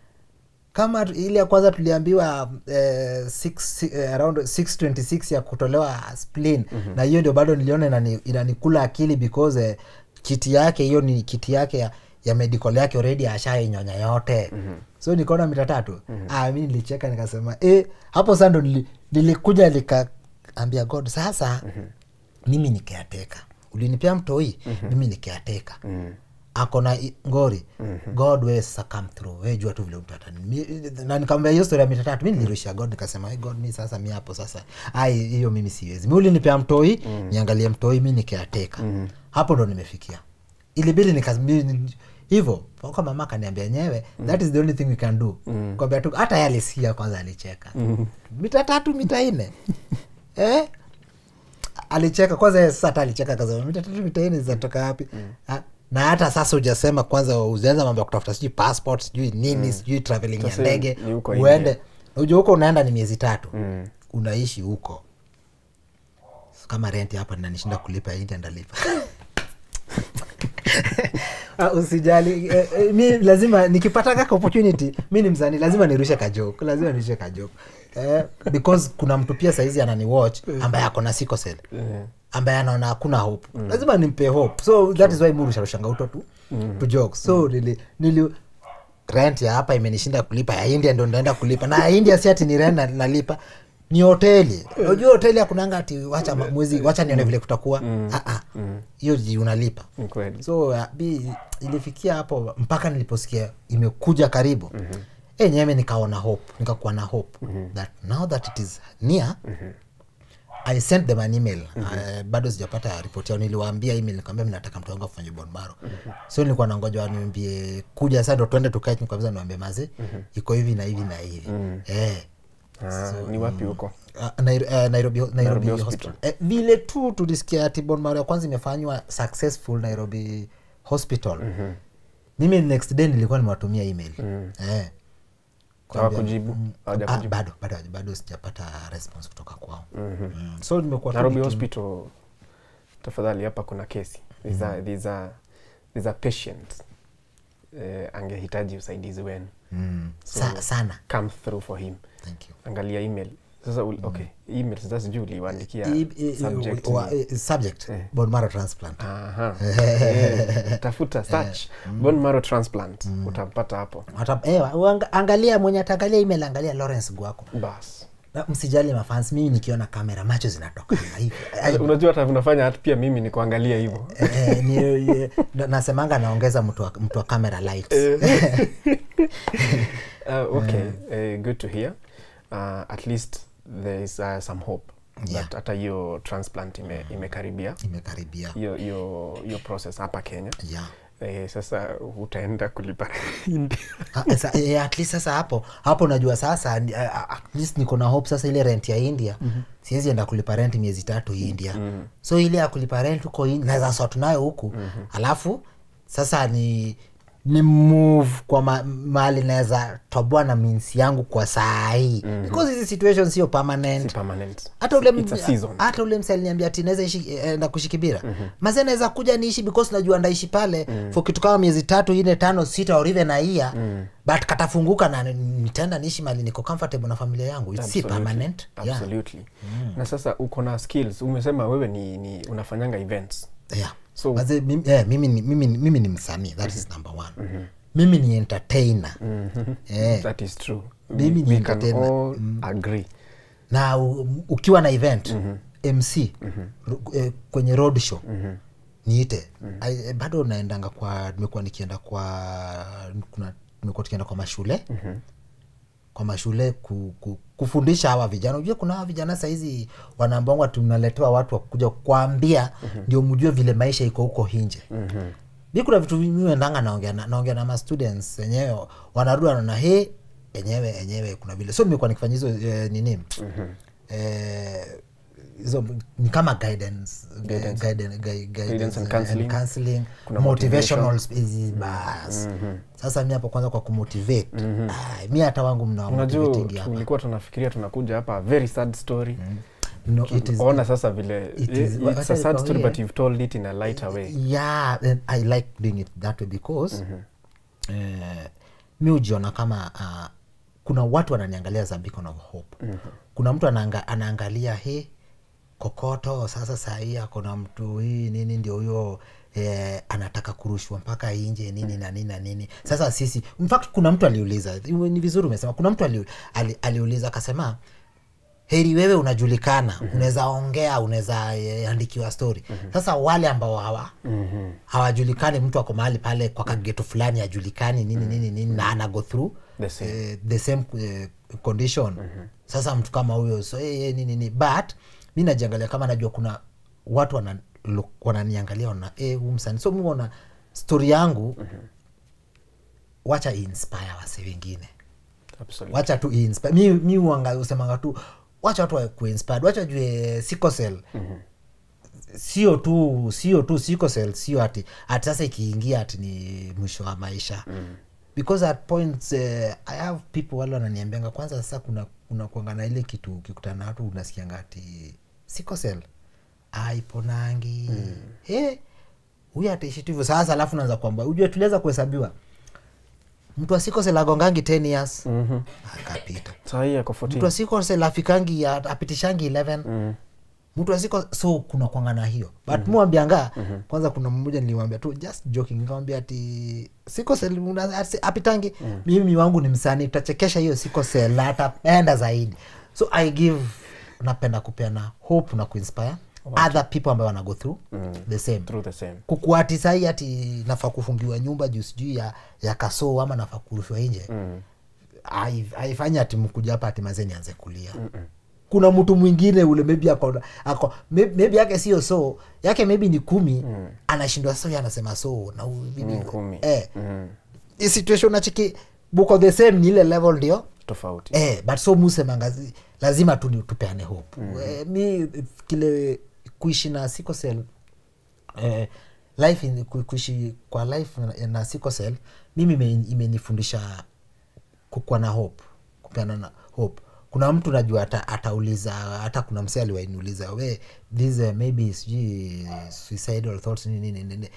kama ile ya kwanza tuliambiwa eh, six, eh, around 626 ya kutolewa spleen mm-hmm. na hiyo ndio bado niliona inani, inanikula akili because eh, kiti yake hiyo ni kiti yake ya, ya medical yake already ashainyonya yote mm-hmm. so nikaona mita tatu mm-hmm. ah, mi nilicheka nikasema eh, hapo sando ndo nili, nilikuja nikaambia god sasa mm-hmm. mimi nikiateka ulinipea mtoi mm-hmm. mimi nikiateka mm-hmm akona ngori mm-hmm. god we sasa come through we jua tu vile mtu na nikamwambia hiyo story ya mita tatu mi nilirushia god nikasema hey god mi sasa mi hapo sasa ai hiyo mimi siwezi mi ulinipea mtoi mm-hmm. niangalie mtoi mi nikiateka mm-hmm. Hapo ndo nimefikia ilibidi nika mi- hivyo mpaka mama kaniambia nyewe mm. that is the only thing we can do mm. kwambia tu hata yeye alisikia kwanza alicheka mm. mita tatu mita nne eh? alicheka kwanza yeye sasa hata alicheka kaza mita tatu mita nne zinatoka wapi Ah, na hata sasa hujasema kwanza uzianza mambo ya kutafuta sijui passport sijui nini mm. sijui traveling ya ndege uende unajua huko unaenda ni miezi tatu Mm. unaishi huko kama renti hapa nanishinda kulipa ndalipa Ah, usijali. Eh, eh, mi lazima nikipata kaka opportunity mi ni mzani lazima nirushe kajok lazima nirushe kajok eh, because kuna mtu pia saizi anani watch ambaye ako na sikosel Eh, ambaye anaona hakuna hope. Lazima nimpe hope. So that is why murusharushanga uto tu tu joke so nili, nili rent ya hapa imenishinda kulipa ya india ndo ndaenda kulipa. Na india si ati ni rent na- nalipa ni hoteli unajua hoteli akunanga ati wacha mwezi wacha nione vile kutakuwa Ah, ah. hiyo mm. unalipa Mkweli. so uh, bi ilifikia hapo mpaka niliposikia imekuja karibu mm-hmm. enyewe nikaona hope nikakuwa na hope mm-hmm. that now that it is near mm-hmm. i sent them an email mm-hmm. uh, bado sijapata ripoti yao niliwaambia email nikamwambia mnataka mtu wangu afanye bonmaro mm-hmm. so nilikuwa nangoja waniambie kuja sasa ndo twende tukae chini kabisa niwaambie maze mm-hmm. iko hivi na hivi na hivi mm-hmm. eh Ah, ni wapi huko Uh, Nairo, uh, Nairobi, Nairobi, Nairobi hospital. Hospital. Eh, vile tu tulisikia ati bone ya kwanza imefanywa successful Nairobi hospital mm-hmm. mimi next day nilikuwa nimewatumia email mm. eh, hawakujibu ah, bado bado bado sijapata response kutoka kwao mm-hmm. mm. so nimekuwa nairobi hospital tafadhali hapa kuna kesi there's are, these are, these are patients eh, angehitaji usaidizi wenu mm. So- Sa, sana come through for him you angalia email. Sasa ul, okay. Email sasa sijui uliwaandikia subject wa- ni- eh, subject. Eh. bone marrow transplant. Aha. Eh, tafuta search. Eh. bone marrow transplant. Mm. utampata hapo. Atap, eh, uanga- angalia mwenye ataangalia email angalia Lawrence Gwako bas. Na msijali mafans mimi nikiona kamera macho zinatoka. Unajua hata unafanya hata pia mimi ni kuangalia hivyo. Eh, ni, eh, nasemanga naongeza mtu wa, mtu wa camera lights. Uh, okay. Uh, good to hear uh, at least there is uh, some hope Yeah. that hata hiyo transplant ime, imekaribia imekaribia hiyo hiyo hiyo process hapa kenya yeah. eh, sasa utaenda kulipa India. Ah, sa- eh, at least sasa hapo hapo najua sasa ah, at least niko na hope sasa ile rent ya india mm-hmm. siwezi enda kulipa rent miezi tatu india mm-hmm. so ile ya kulipa rent huko India, naweza sasa tunayo huku mm-hmm. alafu sasa ni ni move kwa ma, mahali naweza toboa na means yangu kwa saa hii mm-hmm. because hizi situation sio permanent permanent. hata ule aliniambia naweza eh, enda kushikibira mm-hmm. maze naweza kuja niishi because najua ndaishi pale mm. for kitu kama miezi tatu ine tano sita or even a year mm. but katafunguka na nitaenda niishi mali niko comfortable na familia yangu It's si Absolutely. permanent yeah. Absolutely. na sasa uko na skills umesema wewe ni, ni unafanyanga events Yeah. So- Maze, mimi, yeah, mimi, ni- mimi, mimi ni msanii that is number one mm-hmm. mimi ni entertainer mm-hmm. yeah. that is true Mimi we, ni we entertainer. mm. agree na u, ukiwa na event mm-hmm. mc mm-hmm. eh, kwenye road show mm-hmm. niite mm-hmm. I, bado naendanga kwa nimekuwa nikienda kwa kuna nimekuwa tukienda kwa mashule mm-hmm kwa mashule ku, ku, kufundisha hawa vijana. Ujue kuna hawa vijana sahizi wanambongwa, tunaletewa watu wakuja kuambia ndio mjue vile maisha iko huko hinje mm-hmm. mi kuna vitu miendanga naongea na, naongea na ma students wenyewe wanarudi wanaona hii enyewe enyewe kuna vile. So nimekuwa nikifanya hizo e, nini? Mm-hmm. eh, hizo ni kama guidance guidance, guidance, guidance and and counseling. counseling. Kuna motivational spaces bas. Sasa mi hapo kwanza kwa kumotivate. Ah, mi hata wangu mna unajua motivating hapa. tulikuwa tunafikiria tunakuja hapa very sad story. No, it is, ona sasa vile it is- eh, it's a sad story but you've told it in a lighter way. Yeah and i like doing it that way because eh, mi hujiona kama uh, kuna watu wananiangalia as a beacon of hope. Kuna mtu anaanga, anaangalia he kokoto sasa sahii akona mtu hii nini ndio huyo eh, anataka kurushwa mpaka inje nini na nini na nini sasa sisi in fact kuna mtu aliuliza ni vizuri umesema kuna mtu ali, ali, aliuliza akasema heri wewe unajulikana mm-hmm. unaweza ongea unaweza eh, andikiwa story mm-hmm. sasa wale ambao hawa mm-hmm. hawajulikani mtu ako mahali pale kwa kageto fulani ajulikani nini nini nini na ana go through The same. eh, the same eh, condition mm-hmm. sasa mtu kama huyo so eh, eh, nini nini but mi najiangalia kama najua kuna watu wana wananiangalia wana eh, huu msanii so mi ona stori yangu mm-hmm. wacha inspire wase wengine Absolutely. wacha tu inspire mi, mi usemanga tu wacha watu wakuwe inspired wacha jue sikosel mm-hmm. sio tu sio tu sikosel sio ati ati sasa ikiingia ati ni mwisho wa maisha mm. Because at points uh, i have people wale wananiambianga kwanza sasa kuna kuna kuangana ile kitu ukikutana na watu unasikianga ati siko sel aiponangi mm. hey, huyu ataishi tu hivyo. Sasa alafu naanza kwamba ujue tuliweza kuhesabiwa. Mtu asikosel agongangi 10 years. Mm-hmm. akapita. Sahii ako mtu 14 asikosel afikangi apitishangi 11 mm mtu aziko so kuna kwangana hiyo but mm-hmm. muambianga mm-hmm. kwanza kuna mmoja niliwambia tu just joking nikamwambia ati siko sel apitangi mm. mimi wangu ni msanii tutachekesha hiyo siko sel atapenda zaidi so i give napenda kupeana hope na kuinspire other people ambayo wana go through mm. the same through the same kukuati sahii ati nafaa kufungiwa nyumba juu sijui ya, ya kasoo ama nafaa kurushwa nje mm. haifanyi ati mkuja hapa ati mazee nianze kulia Mm-mm. Kuna mtu mwingine ule maybe ako, ako may- maybe yake sio so yake maybe ni kumi mm. anashindwa. So anasema so na bibi- Mm, eh, mm. the situation nachiki buko the same ni ile level ndio? Tofauti. Eh, but so musemanga mangazi lazima tu ni- tupeane hope. Mm. eh, mi kile kuishi na siko sel eh, life in, kuishi kwa life na, na siko sel mimi ime- imenifundisha kukuwa na hope kupeana na hope kuna mtu najua ata, atauliza hata kuna msee aliwainuliza we this uh, maybe sijui suicidal thoughts nini nini nini.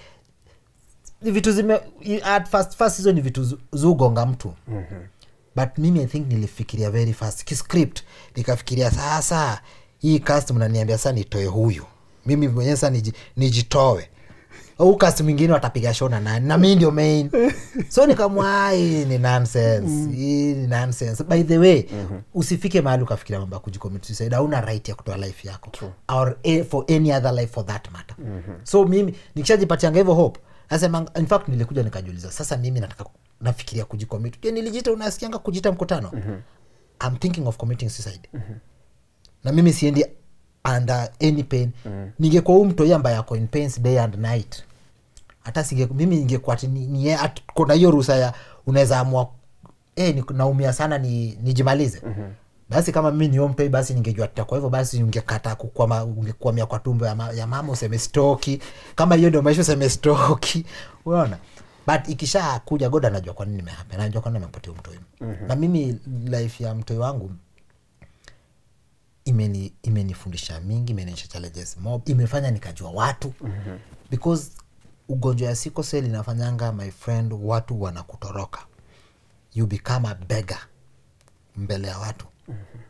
Ni vitu zime at first, first hizo ni vitu zugonga mtu. Mm-hmm. but mimi i think nilifikiria very fast. Kiscript nikafikiria sasa hii cast mnaniambia saa nitoe huyu. Mimi mwenyewe saa niji, nijitoe au cast mwingine watapiga show na nani na mi ndio main so nikamwa hii ni nonsense hii ni nonsense by the way mm-hmm. usifike mahali ukafikiria mambo ya kujicommit suicide hauna right ya kutoa life yako True. or a, for any other life for that matter mm-hmm. so mimi nikishajipatianga hivyo hope nasema in fact nilikuja nikajiuliza sasa mimi nataka nafikiria kujicommit je nilijita unasikianga kujita mkutano mm-hmm. I'm thinking of committing suicide mm-hmm. na mimi siendi under any pain mm. ningekuwa huu mtoi ambaye ako in pains day and night hata singe mimi ingekuwa ni, kuna hiyo ruhusa ya unaweza amua eh, naumia sana ni nijimalize mm-hmm. basi kama mimi ni mtoi basi ningejua tuta hivyo basi ungekata kukwama ungekwamia kwa tumbo ya, ma, ya mama useme stoki kama hiyo ndio maisha useme stoki unaona but ikisha kuja god anajua kwa nini nimehape anajua kwa nini amepatia mtoi mm-hmm. na mimi life ya mtoi wangu imeni imenifundisha mingi imenionyesha challenges mob imefanya nikajua watu. Mm-hmm. because ugonjwa ya sikosel inafanyanga my friend watu wanakutoroka. You become a beggar mbele ya watu. Mm-hmm.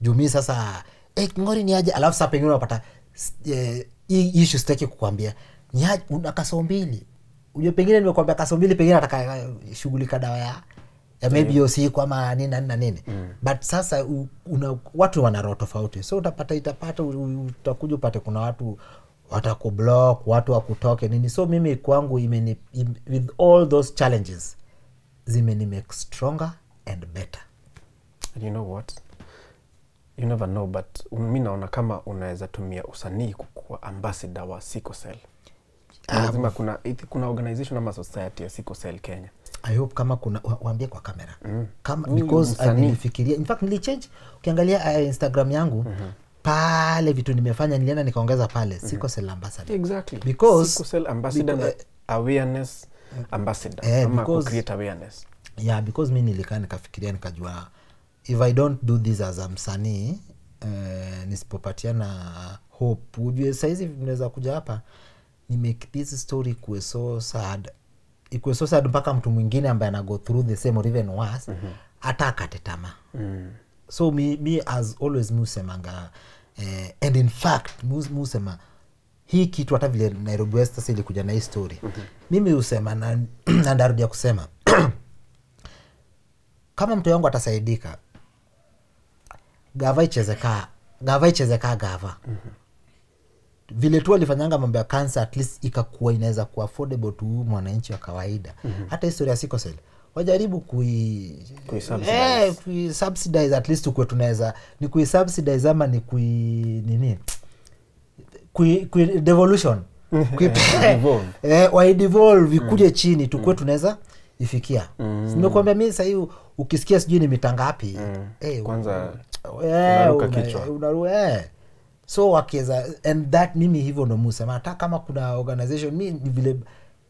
juu sasa eh, ngori ni aje? Alafu saa pengine unapata eh, ishu sitaki kukwambia ni aje? Una kaso mbili ujue pengine nimekwambia kaso mbili pengine atakashughulika eh, dawa ya ya maybe hiyo siku ama nini na nini mm. but sasa u, una, watu wana roho tofauti. So utapata itapata utakuja upate kuna watu watakublock watu wakutoke nini. So mimi kwangu imeni, im, with all those challenges zimeni make stronger and better. And you know what? You never know but mi naona kama unaweza tumia usanii kukua ambassador wa sikosel lazima kuna ithi- kuna organization ama society ya sikosel kenya i hope kama kuna wa- waambie kwa kamera mm. kama mm. because I nilifikiria in fact nilichange ukiangalia uh, instagram yangu mm-hmm. pale vitu nimefanya nilienda nikaongeza pale mm-hmm. siko sel ambassador exactly Because- siko sell ambassador because, na awareness ambassador Eh, ama because- create awareness yeah because mimi nilikaa nikafikiria nikajua if i don't do this as a msanii uh, nisipopatiana hope ujue saizi naweza kuja hapa ni make this story kuwe so sad ikuwe so sad mpaka mtu mwingine ambaye ana go through the same or even worse mm-hmm. hata akate tamaa mm. so mi, mi as always musemanga eh, and in fact musema hii kitu hata vile nairobi west sasa ilikuja na hii story mm-hmm. mimi husema na, na ndarudia kusema kama mtu yangu atasaidika gava ichezekaa gava ichezekaa gava mm-hmm. Vile tu alifanyanga mambo ya kansa at least ikakuwa inaweza kuwa affordable tu mwananchi wa kawaida mm-hmm. hata historia siko sikosel wajaribu kui Kui-subsidize. eh, kui-subsidize at least ukuwe tunaweza ni kui-subsidize ama ni kui nini kui, kui devolution kui, Devolve. eh, waidevolve ikuje chini tukuwe tunaweza ifikia mm. nimekuambia mi sahii ukisikia sijui ni mitangapi mm. eh, Kwanza eh, unaruka una- unaru- eh. So wakiweza and that mimi hivyo ndo musema hata kama kuna organization mi ni vile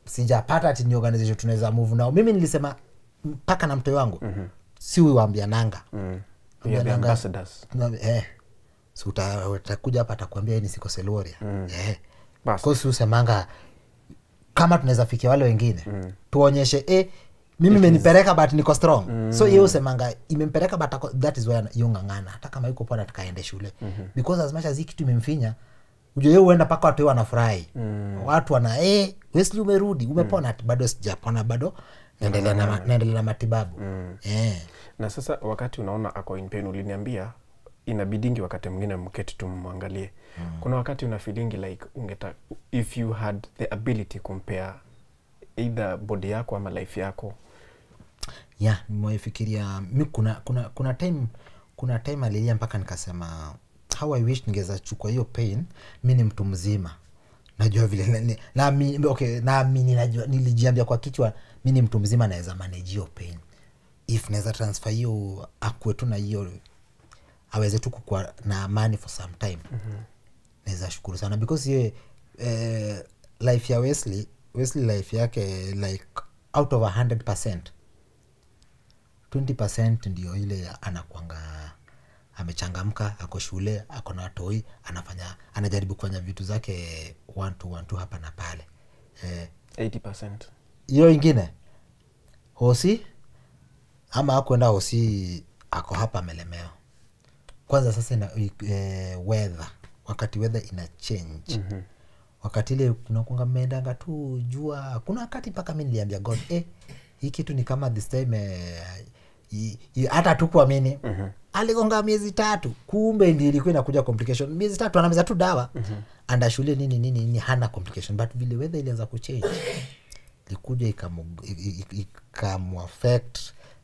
sijapata ati ni organization tunaweza move nao mimi nilisema mpaka na mtoi wangu mm-hmm. si uwambia nanga Mm. Eh. so uta- utakuja hapa atakuambia "Hii ni siko mm. eh. Kosi usemanga kama tunaweza fikia wale wengine mm. tuonyeshe eh, mimi imenipeleka but niko strong mm. so hiyo usemanga imempeleka but that is where yong'ang'ana ng'ang'ana hata kama yuko pona tukaende shule mm-hmm. because as much as hii kitu imemfinya ujue yeye huenda mpaka watu wanafurahi mm. watu wana eh, Wesley umerudi umepona mm. bado sijapona bado naendelea na, ma- naendelea na matibabu mm. eh. na sasa wakati unaona ako in pain uliniambia inabidingi wakati mwingine mketi tumwangalie mm. kuna wakati una feeling like ungeta if you had the ability compare either body yako ama life yako ya nimewaifikiria mi kuna kuna kuna time kuna time alilia mpaka nikasema how i wish ningeza chukua hiyo pain mi ni mtu mzima. Najua vile na- okay, nilijiambia kwa kichwa mi ni mtu mzima naweza manage hiyo pain. If naweza transfer hiyo akue tu na hiyo aweze tu kukua na amani for some time. Mm-hmm. naweza shukuru sana because ye eh, life ya wesley wesley life yake like out of 100 percent 20 ndio ile anakwanga amechangamka ako shule ako na toi anafanya anajaribu kufanya vitu zake one to one to hapa na pale Eh, 80%. hiyo ingine hosi ama akwenda hosi ako hapa melemeo kwanza sasa ina, e, weather wakati weather ina change mm-hmm. wakati ile kunakunga mmeendanga tu jua kuna wakati mpaka mi niliambia god eh, hii kitu ni kama this time eh, hata tukuamini mm-hmm. aligonga miezi tatu. Kumbe ndi ilikuwa inakuja complication. Miezi tatu anameza tu dawa. Mm-hmm. anda shule nini nini nini hana complication. But vile wedha ilianza kuchange ilikuja ikamu- i- i- ikamuaffect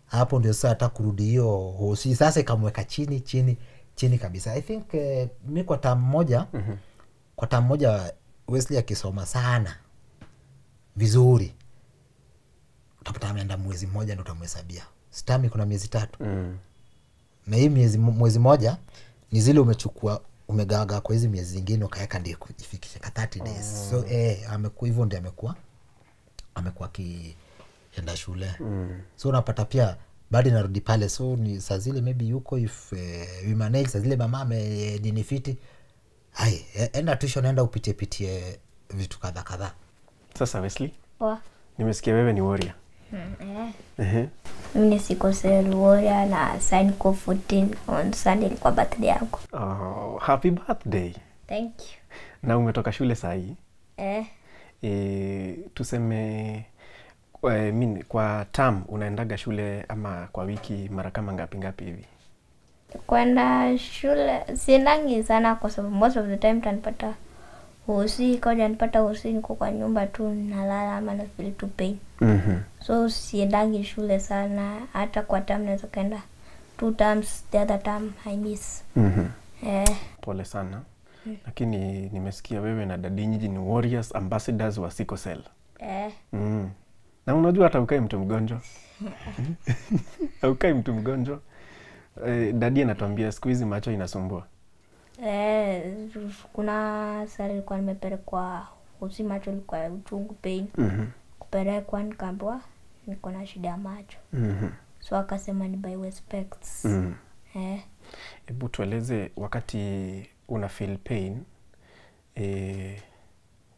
hapo ndio sasa hata kurudi hiyo hosi. Sasa ikamweka chini chini chini kabisa. I think eh, mi kwa tam moja mm-hmm. kwa tam moja wesley akisoma sana vizuri. Utapata ameenda mwezi mmoja ndo utamhesabia stami kuna miezi tatu mm. na hii miezi mwezi moja ni zile umechukua umegawagawa kwa hizi miezi zingine ukaweka ndio ifikishe ka 30 days mm. so eh, amekuwa hivyo ndio amekuwa amekuwa akienda shule mm. so unapata pia bado narudi pale so ni saa zile maybe yuko if eh, we manage saa zile mama ameninifiti ai eh, enda tuisho naenda upitie pitie vitu kadha kadhaa sasa wesley Poa. nimesikia wewe ni warrior Mm, eh. Mimi sikose Luoya na sign ko 14 on Sunday kwa birthday yako. oh, happy birthday. Thank you. Na umetoka shule sahii eh, e, tuseme e, mini, kwa term unaendaga shule ama kwa wiki mara kama ngapi ngapi hivi? Kwenda shule siendangi sana kwa sababu most of the time tanipata hosi kaja nipata hosi niko kwa nyumba tu nalala ama nafili tu pain. Mm-hmm. so siendangi shule sana hata kwa tam naweza kaenda two times the other time i miss. Mm-hmm. eh, pole sana. Lakini nimesikia wewe na dadi nyinyi ni warriors ambassadors wa Sickle Cell. eh, mm. na unajua hata ukae mtu mgonjwa. Aukai mtu mgonjwa. Eh, dadi anatuambia siku hizi macho inasumbua eh, kuna sari ilikuwa nimeperekwa usi macho ilikuwa uchungu pain mm-hmm. kuperekwa nikaambiwa niko na shida ya macho mm-hmm. so akasema ni by respects mm. eh, hebu tueleze wakati una feel pain eh,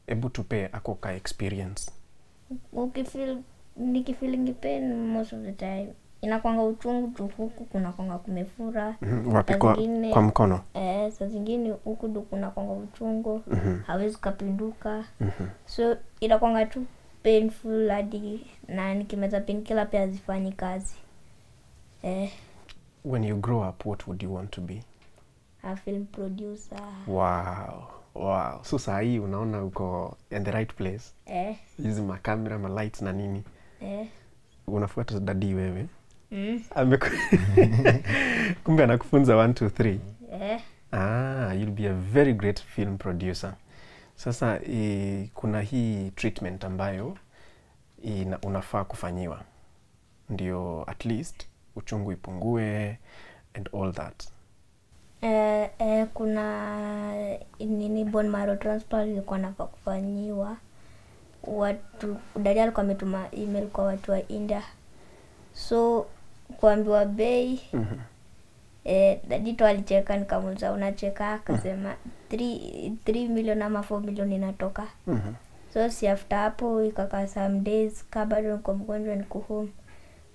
hebu tupe ako ka experience ukifeel nikifeeling pain most of the time inakwanga uchungu tu huku kunakwanga kumefura. Mm-hmm. wapi kwa, mkono? Eh, saa zingine huku ndo kunakwanga uchungu. Mm-hmm. hawezi kapinduka Mhm. so inakwanga tu painful hadi na nikimeza kila pia hazifanyi kazi. Eh, when you grow up what would you want to be? A film producer. Wow wow. So saa hii unaona uko in the right place? Eh, hizi makamera malights na nini? Eh, unafuata dadii wewe mm, kumbe anakufunza 1 2 3 eh, ah, you'll be a very great film producer. Sasa i, kuna hii treatment ambayo ina, unafaa kufanyiwa. Ndio at least uchungu ipungue and all that. Eh, eh, kuna nini bone marrow transplant ilikuwa nafaa kufanyiwa. Watu dadi alikuwa ametuma email kwa watu wa india. So kuambiwa bei. Dadito eh, dadi alicheka nikamuza unacheka? Akasema 3 million ama 4 milioni inatoka. Mhm. so si after hapo ikakaa some days ka bado niko mgonjwa niko home.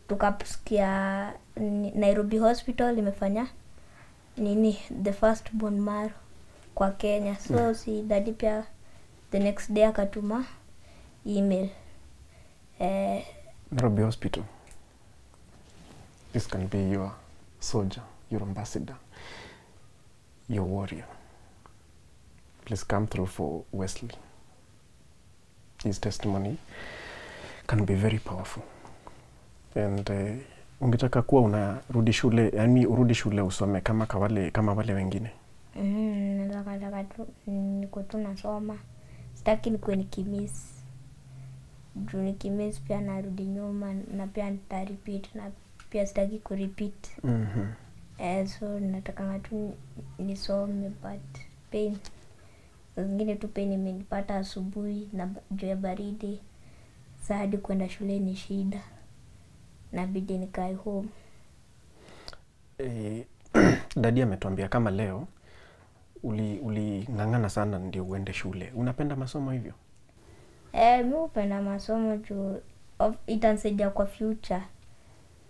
Tukasikia nairobi hospital imefanya nini? The first bone marrow kwa kenya. So mm. si dadi pia the next day akatuma email. Eh, Nairobi Hospital. This can be your soldier, your ambassador, your warrior. Please come through for Wesley. His testimony can be very powerful. And uh, ungetaka kuwa unarudi shule, yani urudi shule usome kama kawale, kama wale wengine. mm, nataka niko tu nasoma sitaki nikuwe nikimis juu nikimis pia narudi nyuma na pia nitarepeat na pia sitaki kurepeat Mhm. eh, so natakanga tu ni- nisome but pain zingine tu pain imenipata asubuhi na juu ya baridi saa hadi kwenda shule ni shida nabidi nikae home Eh, dadi ametuambia kama leo uli uling'ang'ana sana ndio uende shule. Unapenda masomo hivyo? eh, mi upenda masomo juu itansaidia kwa future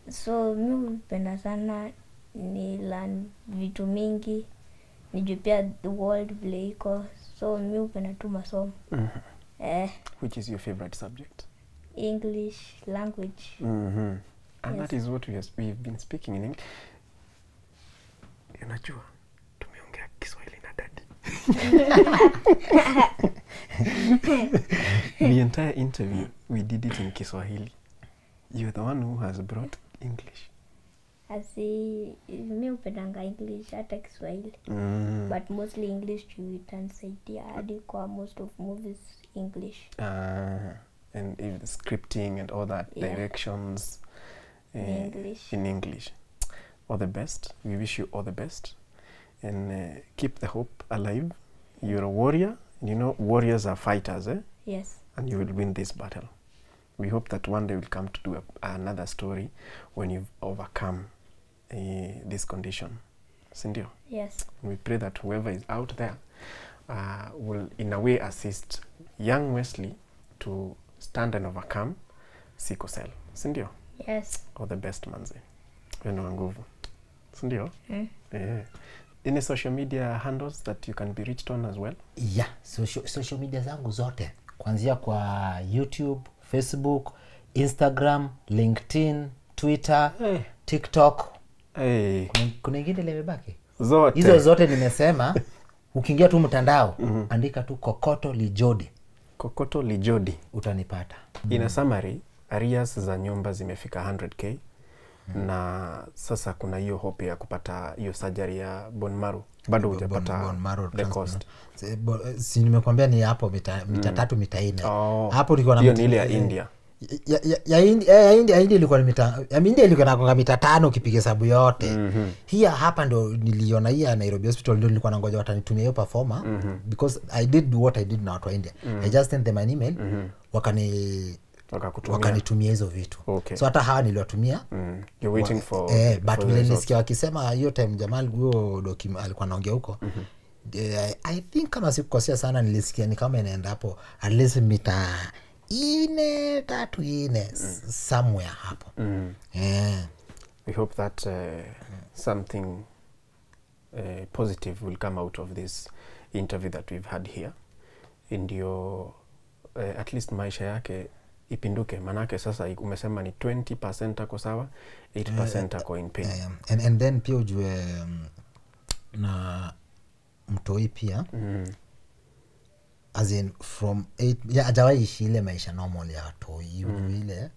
so mi hupenda sana ni learn vitu mingi nijue pia the world vile iko so mi hupenda tu masomo Mhm. eh, Which is your favorite subject? english language Mm-hmm. And yes. that is what we has, we've been speaking in English. Unajua tumeongea Kiswahili na dadi. the entire interview we did it in Kiswahili. You're the one who has brought English. asi mi hupendanga english hata kiswahili Mm. but mostly english juu itanisaidia hadi kwa most of movies english Uh, and if scripting and all that Yeah. directions In uh, English. in English. All the best. We wish you all the best, and uh, keep the hope alive. You're a warrior. You know, warriors are fighters, eh? yes And you will win this battle. We hope that one day we'll come to do a, another story when you've overcome uh, this condition. Sindio? yes We pray that whoever is out there uh, will, in a way, assist young Wesley to stand and overcome sickle cell. Sindio? yes All the best, manze. Wenu wa nguvu. Sindio? mm. Yeah. Any social media handles that you can be reached on as well? yeah social, social media zangu zote kuanzia kwa youtube facebook instagram linkedin twitter Hey. tiktok Hey. kuna, kuna ingine limebaki Zote. hizo zote nimesema ukiingia tu mtandao mm -hmm. andika tu kokoto lijodi Kokoto Lijodi. utanipata mm. ina summary, arias za nyumba zimefika 100k mm. na sasa kuna hiyo hope ya kupata hiyo sajari ya bone marrow bado hujapata Si- nimekwambia ni hapo mita, mita tatu mita ine Oh, hapo na ile ya India. ya, ya, ya, eh, ya India, India ilikuwa ni mita India ilikuwa nakonga mita tano ukipiga hesabu yote mm-hmm. hiya hapa ndo niliona hii ya Nairobi hospital ndio nilikuwa nangoja watanitumia hiyo performer mm-hmm. because I did what I did na watu wa India mm-hmm. I just sent them an email mm-hmm. wakani Wakakutumia. Wakanitumia hizo vitu Okay. so hata hawa niliwatumia Mm. Wa, for, eh, but vile nilisikia wakisema hiyo time jamaa huyo dokim alikuwa naongea huko mm-hmm. Uh, i think kama sikukosea sana nilisikia ni kama inaenda hapo at least mita ine tatu ine mm. somewhere hapo Mm. we hope that uh, something uh, positive will come out of this interview that we've had here ndio uh, at least maisha yake ipinduke manake sasa umesema ni 20 ako sawa 8 ako in pain Yeah, and, and then pia ujue um, na mtoi pia mm. as in from 8 ya ajawai ishi ile maisha normal ya watoi mm. ile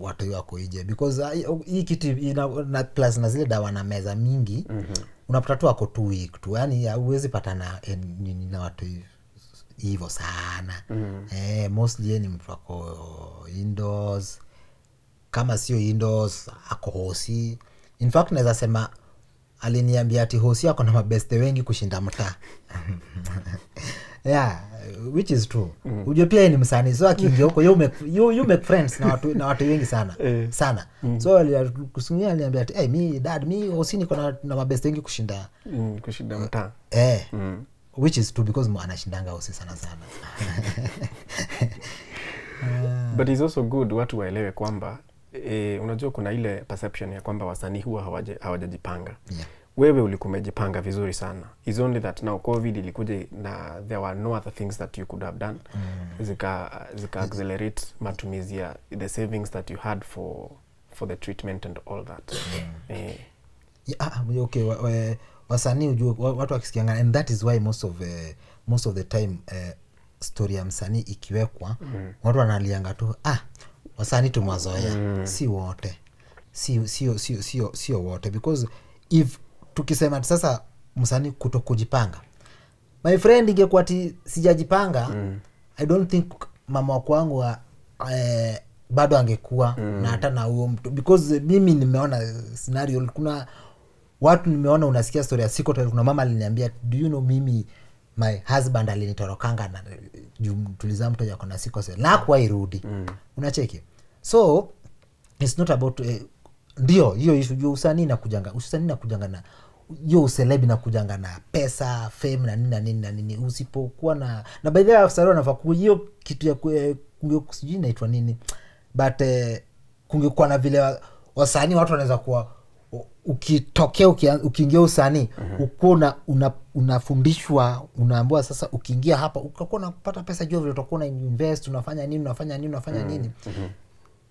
watoi wako ije because uh, hii kitu ina, na plus na zile dawa na meza mingi mm-hmm. unapata tu ako two week tu yani huwezi patana eh, nini na watu hivo sana. Mm. eh, mostly ye ni mtu ako indoors. Kama sio indoors ako hosi. In fact naweza sema aliniambia ati hosi ako na mabeste wengi kushinda mtaa. Yeah which is true. Mm. ujue pia ni msanii so akiingia huko you make, you, you make friends na watu, na watu wengi sana. Eh. sana. So alia- aliambia aliniambia ati hey, mi dad mi hosi niko na, na mabeste wengi kushinda mm, kushinda mtaa. Eh, mm. Which is true because anashindanga hosi sana sana. But it's also good watu waelewe kwamba e, unajua kuna ile perception ya kwamba wasanii huwa hawaja- hawajajipanga. Yeah. wewe ulikumejipanga vizuri sana. Is only that now covid ilikuja na there were no other things that you could have done. Mm. zika, zika accelerate matumizi ya the savings that you had for for the treatment and all that. Mm. eh, Yeah, ah, okay we, wa- wasanii ujue watu wakisikianga and that is why most of, uh, most of the time uh, story ya msanii ikiwekwa mm. watu wanalianga tu ah wasanii tumwazoea mm. si wote sio sio sio sio sio wote because if tukisema sasa msanii kuto kujipanga my friend ingekuwa ti sijajipanga mm. i don't think mama wako wangu wa- eh, bado angekuwa mm. na hata na huo mtu because mimi nimeona scenario kuna watu nimeona unasikia story ya siko kuna mama aliniambia do you know mimi my husband alinitorokanga na tuliza mtu yako ako na siko na kwa irudi mm. unacheki? So it's not about eh, ndio hiyo issue. Juu usanii nakujanga usanii nakujanga na hiyo uselebi nakujanga na pesa fame na nini na nini na nini. Usipokuwa na na by the way afsari wanafaa hiyo kitu ya eh, sijui inaitwa nini but eh, kungekuwa na vile wa- wasanii watu wanaweza kuwa ukitokea ukiingia usanii mm-hmm. ukuwa una, una, unafundishwa unaambiwa sasa ukiingia hapa ukakuwa unapata pesa jua vile utakuwa unainvest unafanya nini unafanya nini unafanya nini mm-hmm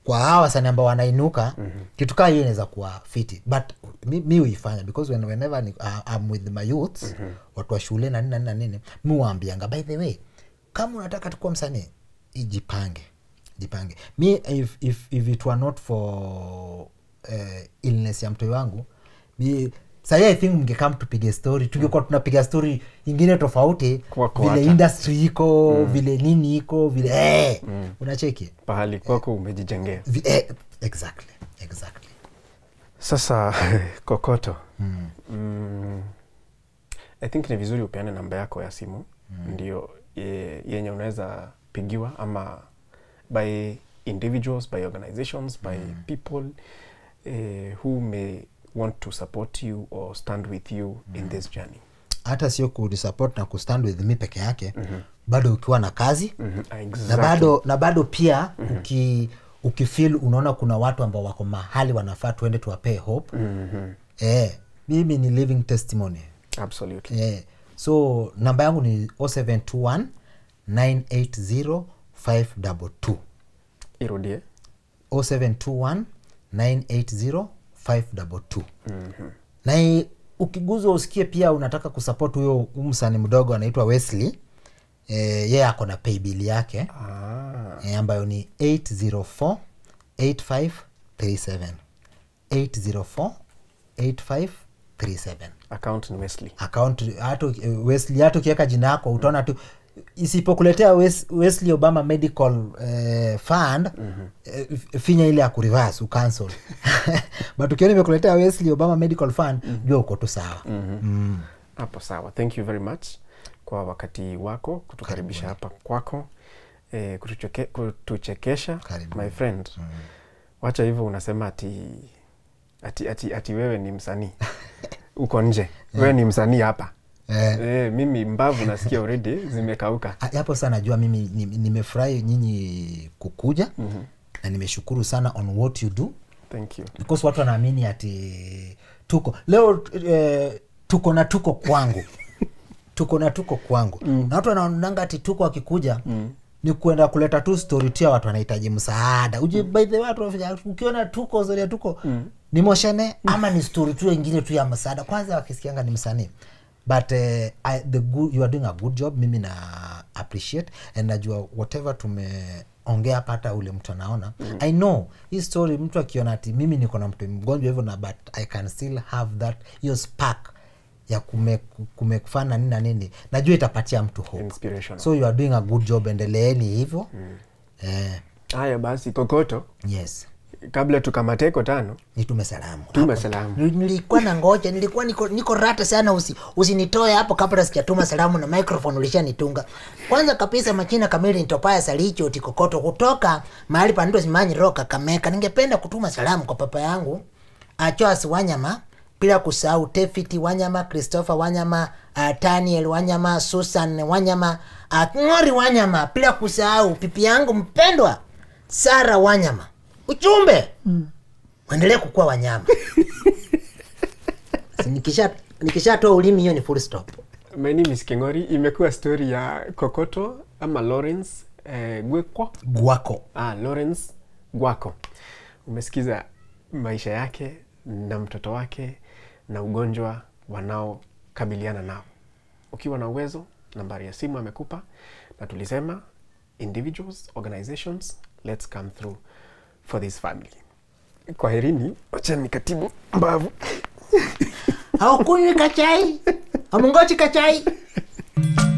kwa hawa wasanii ambao wanainuka mm-hmm. kitu kaa hiyo inaweza kuwa fiti but mi, mi huifanya because when, whenever ni, uh, I'm with my youths mm-hmm. watu wa shule na nini na nini na nini mi waambianga by the way kama unataka tukuwa msanii ijipange jipange mi if, if, if it were not for uh, illness ya mtoi wangu mi sahi i think mngekam tupige story tungekuwa tunapiga story ingine tofauti Kwako vile hata. industry iko mm. vile nini iko vile eh, mm. unacheki pahali kwako eh, umejijengea Vi- eh, exactly exactly sasa kokoto mm. Mm, i think ni vizuri upeane namba yako ya simu mm. ndio ye, yenye unaweza pigiwa ama by individuals by organizations by mm. people eh, who may want to support you or stand with you mm. in this journey hata sio kunisupport na kustand with me peke yake mm-hmm. bado ukiwa na kazi mm -hmm. exactly. na bado na bado pia mm-hmm. uki ukifil unaona kuna watu ambao wako mahali wanafaa tuende tuwapee hope mm -hmm. eh, mimi ni living testimony absolutely eh, so namba yangu ni 0721 980 522 irudie 0721 980 522 na ukiguzwa usikie pia unataka kusupport huyo umsani mdogo anaitwa wesley. Eh, yeye ako na paybill yake. Ah, eh, ambayo ni 804 8537 804 8537 account ni wesley. Account hata eh, wesley hata ukiweka jina yako utaona tu isipokuletea Wes, wesley obama medical uh, fund mm-hmm. uh, finya ile ya kurivas ucancel but ukiona imekuletea wesley obama medical fund mm-hmm. jua uko tu sawa mm-hmm. mm. hapo sawa thank you very much kwa wakati wako kutukaribisha Karibu. hapa kwako e, kutucheke, kutuchekesha Karibu. my friend mm. wacha hivyo unasema ati ati, ati, ati wewe ni msanii uko nje yeah. wewe ni msanii hapa Eh. Eh, mimi mbavu nasikia already zimekauka. Ah, hapo sasa najua mimi ni- nimefurahi nyinyi kukuja mm-hmm. na nimeshukuru sana on what you do. Thank you. Because watu wanaamini ati tuko leo eh, tuko na tuko kwangu. Tuko na tuko kwangu. Mm. na watu wanaonanga ati tuko akikuja mm. ni kuenda kuleta tu story tu ya watu wanahitaji msaada. Uji by the way watu ukiona tuko story tuko mm. ni moshene ama ni story tu wengine tu ya msaada. Kwanza wakisikianga ni msanii but uh, I, the good, you are doing a good job mimi na appreciate and najua whatever tumeongea hapa hata ule mtu anaona. Mm. i know hii story mtu akiona ati mimi niko na mtu mgonjwa hivyo na but i can still have that hiyo spark ya kume- kumekufana nini na nini. Najua itapatia mtu hope. So you are doing a good job endeleeni hivyo. Mm. eh, haya basi kokoto. Yes kabla tukamateko tano nitume salamu. tume salamu. Nilikuwa na ngoja nilikuwa niko, niko rata sana usi, usinitoe hapo kabla sijatuma salamu na microphone ulishanitunga. Kwanza kabisa machina kamili nitopaya salicho tikokoto kutoka mahali panaitwa simanyi roka kameka. Ningependa kutuma salamu kwa papa yangu achoas wanyama bila kusahau tefiti wanyama christopher wanyama uh, daniel wanyama susan wanyama uh, ng'ori wanyama bila kusahau pipi yangu mpendwa sara wanyama ujumbe mm. mwendelee kukuwa wanyama nikisha nikishatoa ulimi hiyo ni full stop My name is Kingori. Imekuwa story ya Kokoto ama Lawrence eh, Gwekwa. gwako Ah, Lawrence Gwako. Umesikiza maisha yake na mtoto wake na ugonjwa wanaokabiliana nao. Ukiwa na uwezo, nambari ya simu amekupa, na tulisema individuals, organizations, let's come through for this family. Kwaherini, wacheni nikatibu mbavu. Haukunywi kachai? Hamungoji kachai?